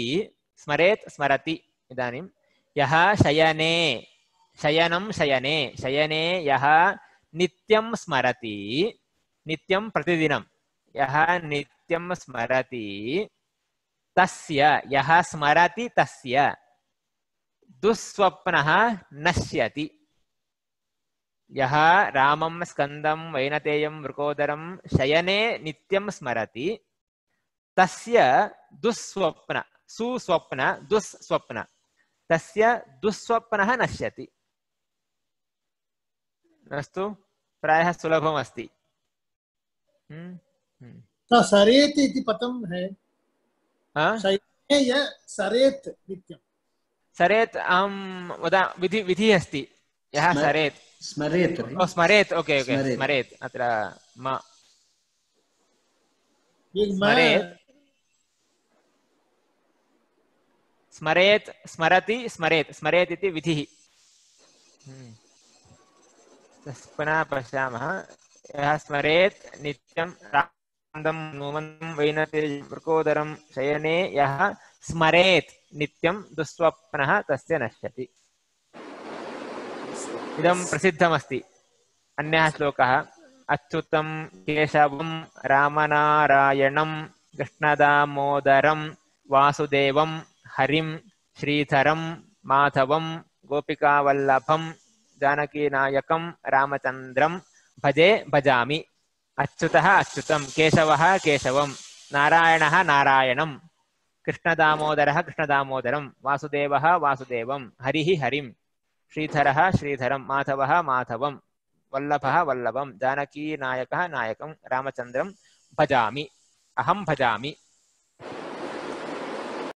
स्मरेत् स्मरति। इदानीं। यः शयने। शयनं शयने। शयने यः नित्यं स्मरति। नित्यं प्रतिदिनं। यः नित्यं स्मरति। तस्य। यः स्मरति तस्य। दुःस्वप्नः नश्यति। यः रामं स्कन्दं वैनतेयं वृकोदरं शयने नित्यं स्मरति। तस्य दुःस्वप्न सुस्वप्न दुःस्वप्न तस्य दुःस्वप्नः नश्यति। अस्तु प्रायः सुलभमस्ति। हम्म, हम्म। सरेत् इति पदं है। हा? सरेत् नित्यं सरेत् अहं वदा विधि विधिः अस्ति। यः स्म- सरेत् स्मरेत् ओ स्मरेत् ओके ओके स्मरेत्। स्मरेत् अत्र म एक मैं स्मरेत् स्मरेत् स्मरति स्मरेत् स्मरेत् इति विधिः पुनः पश्यामः यः स्मरेत् नित्यं रान्दं नूमन्तं वैनते वृकोदरं शयने यः स्मरेत् नित्यं दुःस्वप्नः तस्य नश्यति इदं प्रसिद्धमस्ति। अन्यः श्लोकः अच्युतं केशवं रामनारायणं कृष्णदामोदरं वासुदेवं हरिं श्रीधरं माधवं गोपिकावल्लभं जानकीनायकं रामचन्द्रं भजे भजामि। अच्युतः अच्युतं केशवः केशवं नारायणः नारायणं कृष्णदामोदरः कृष्णदामोदरं वासुदेवः वासुदेवं हरिः हरिं श्रीधरः श्रीधरं माधवः माधवं वल्लभः वल्लभं जानकीनायकः नायकं रामचन्द्रं भजामि अहं भजामि।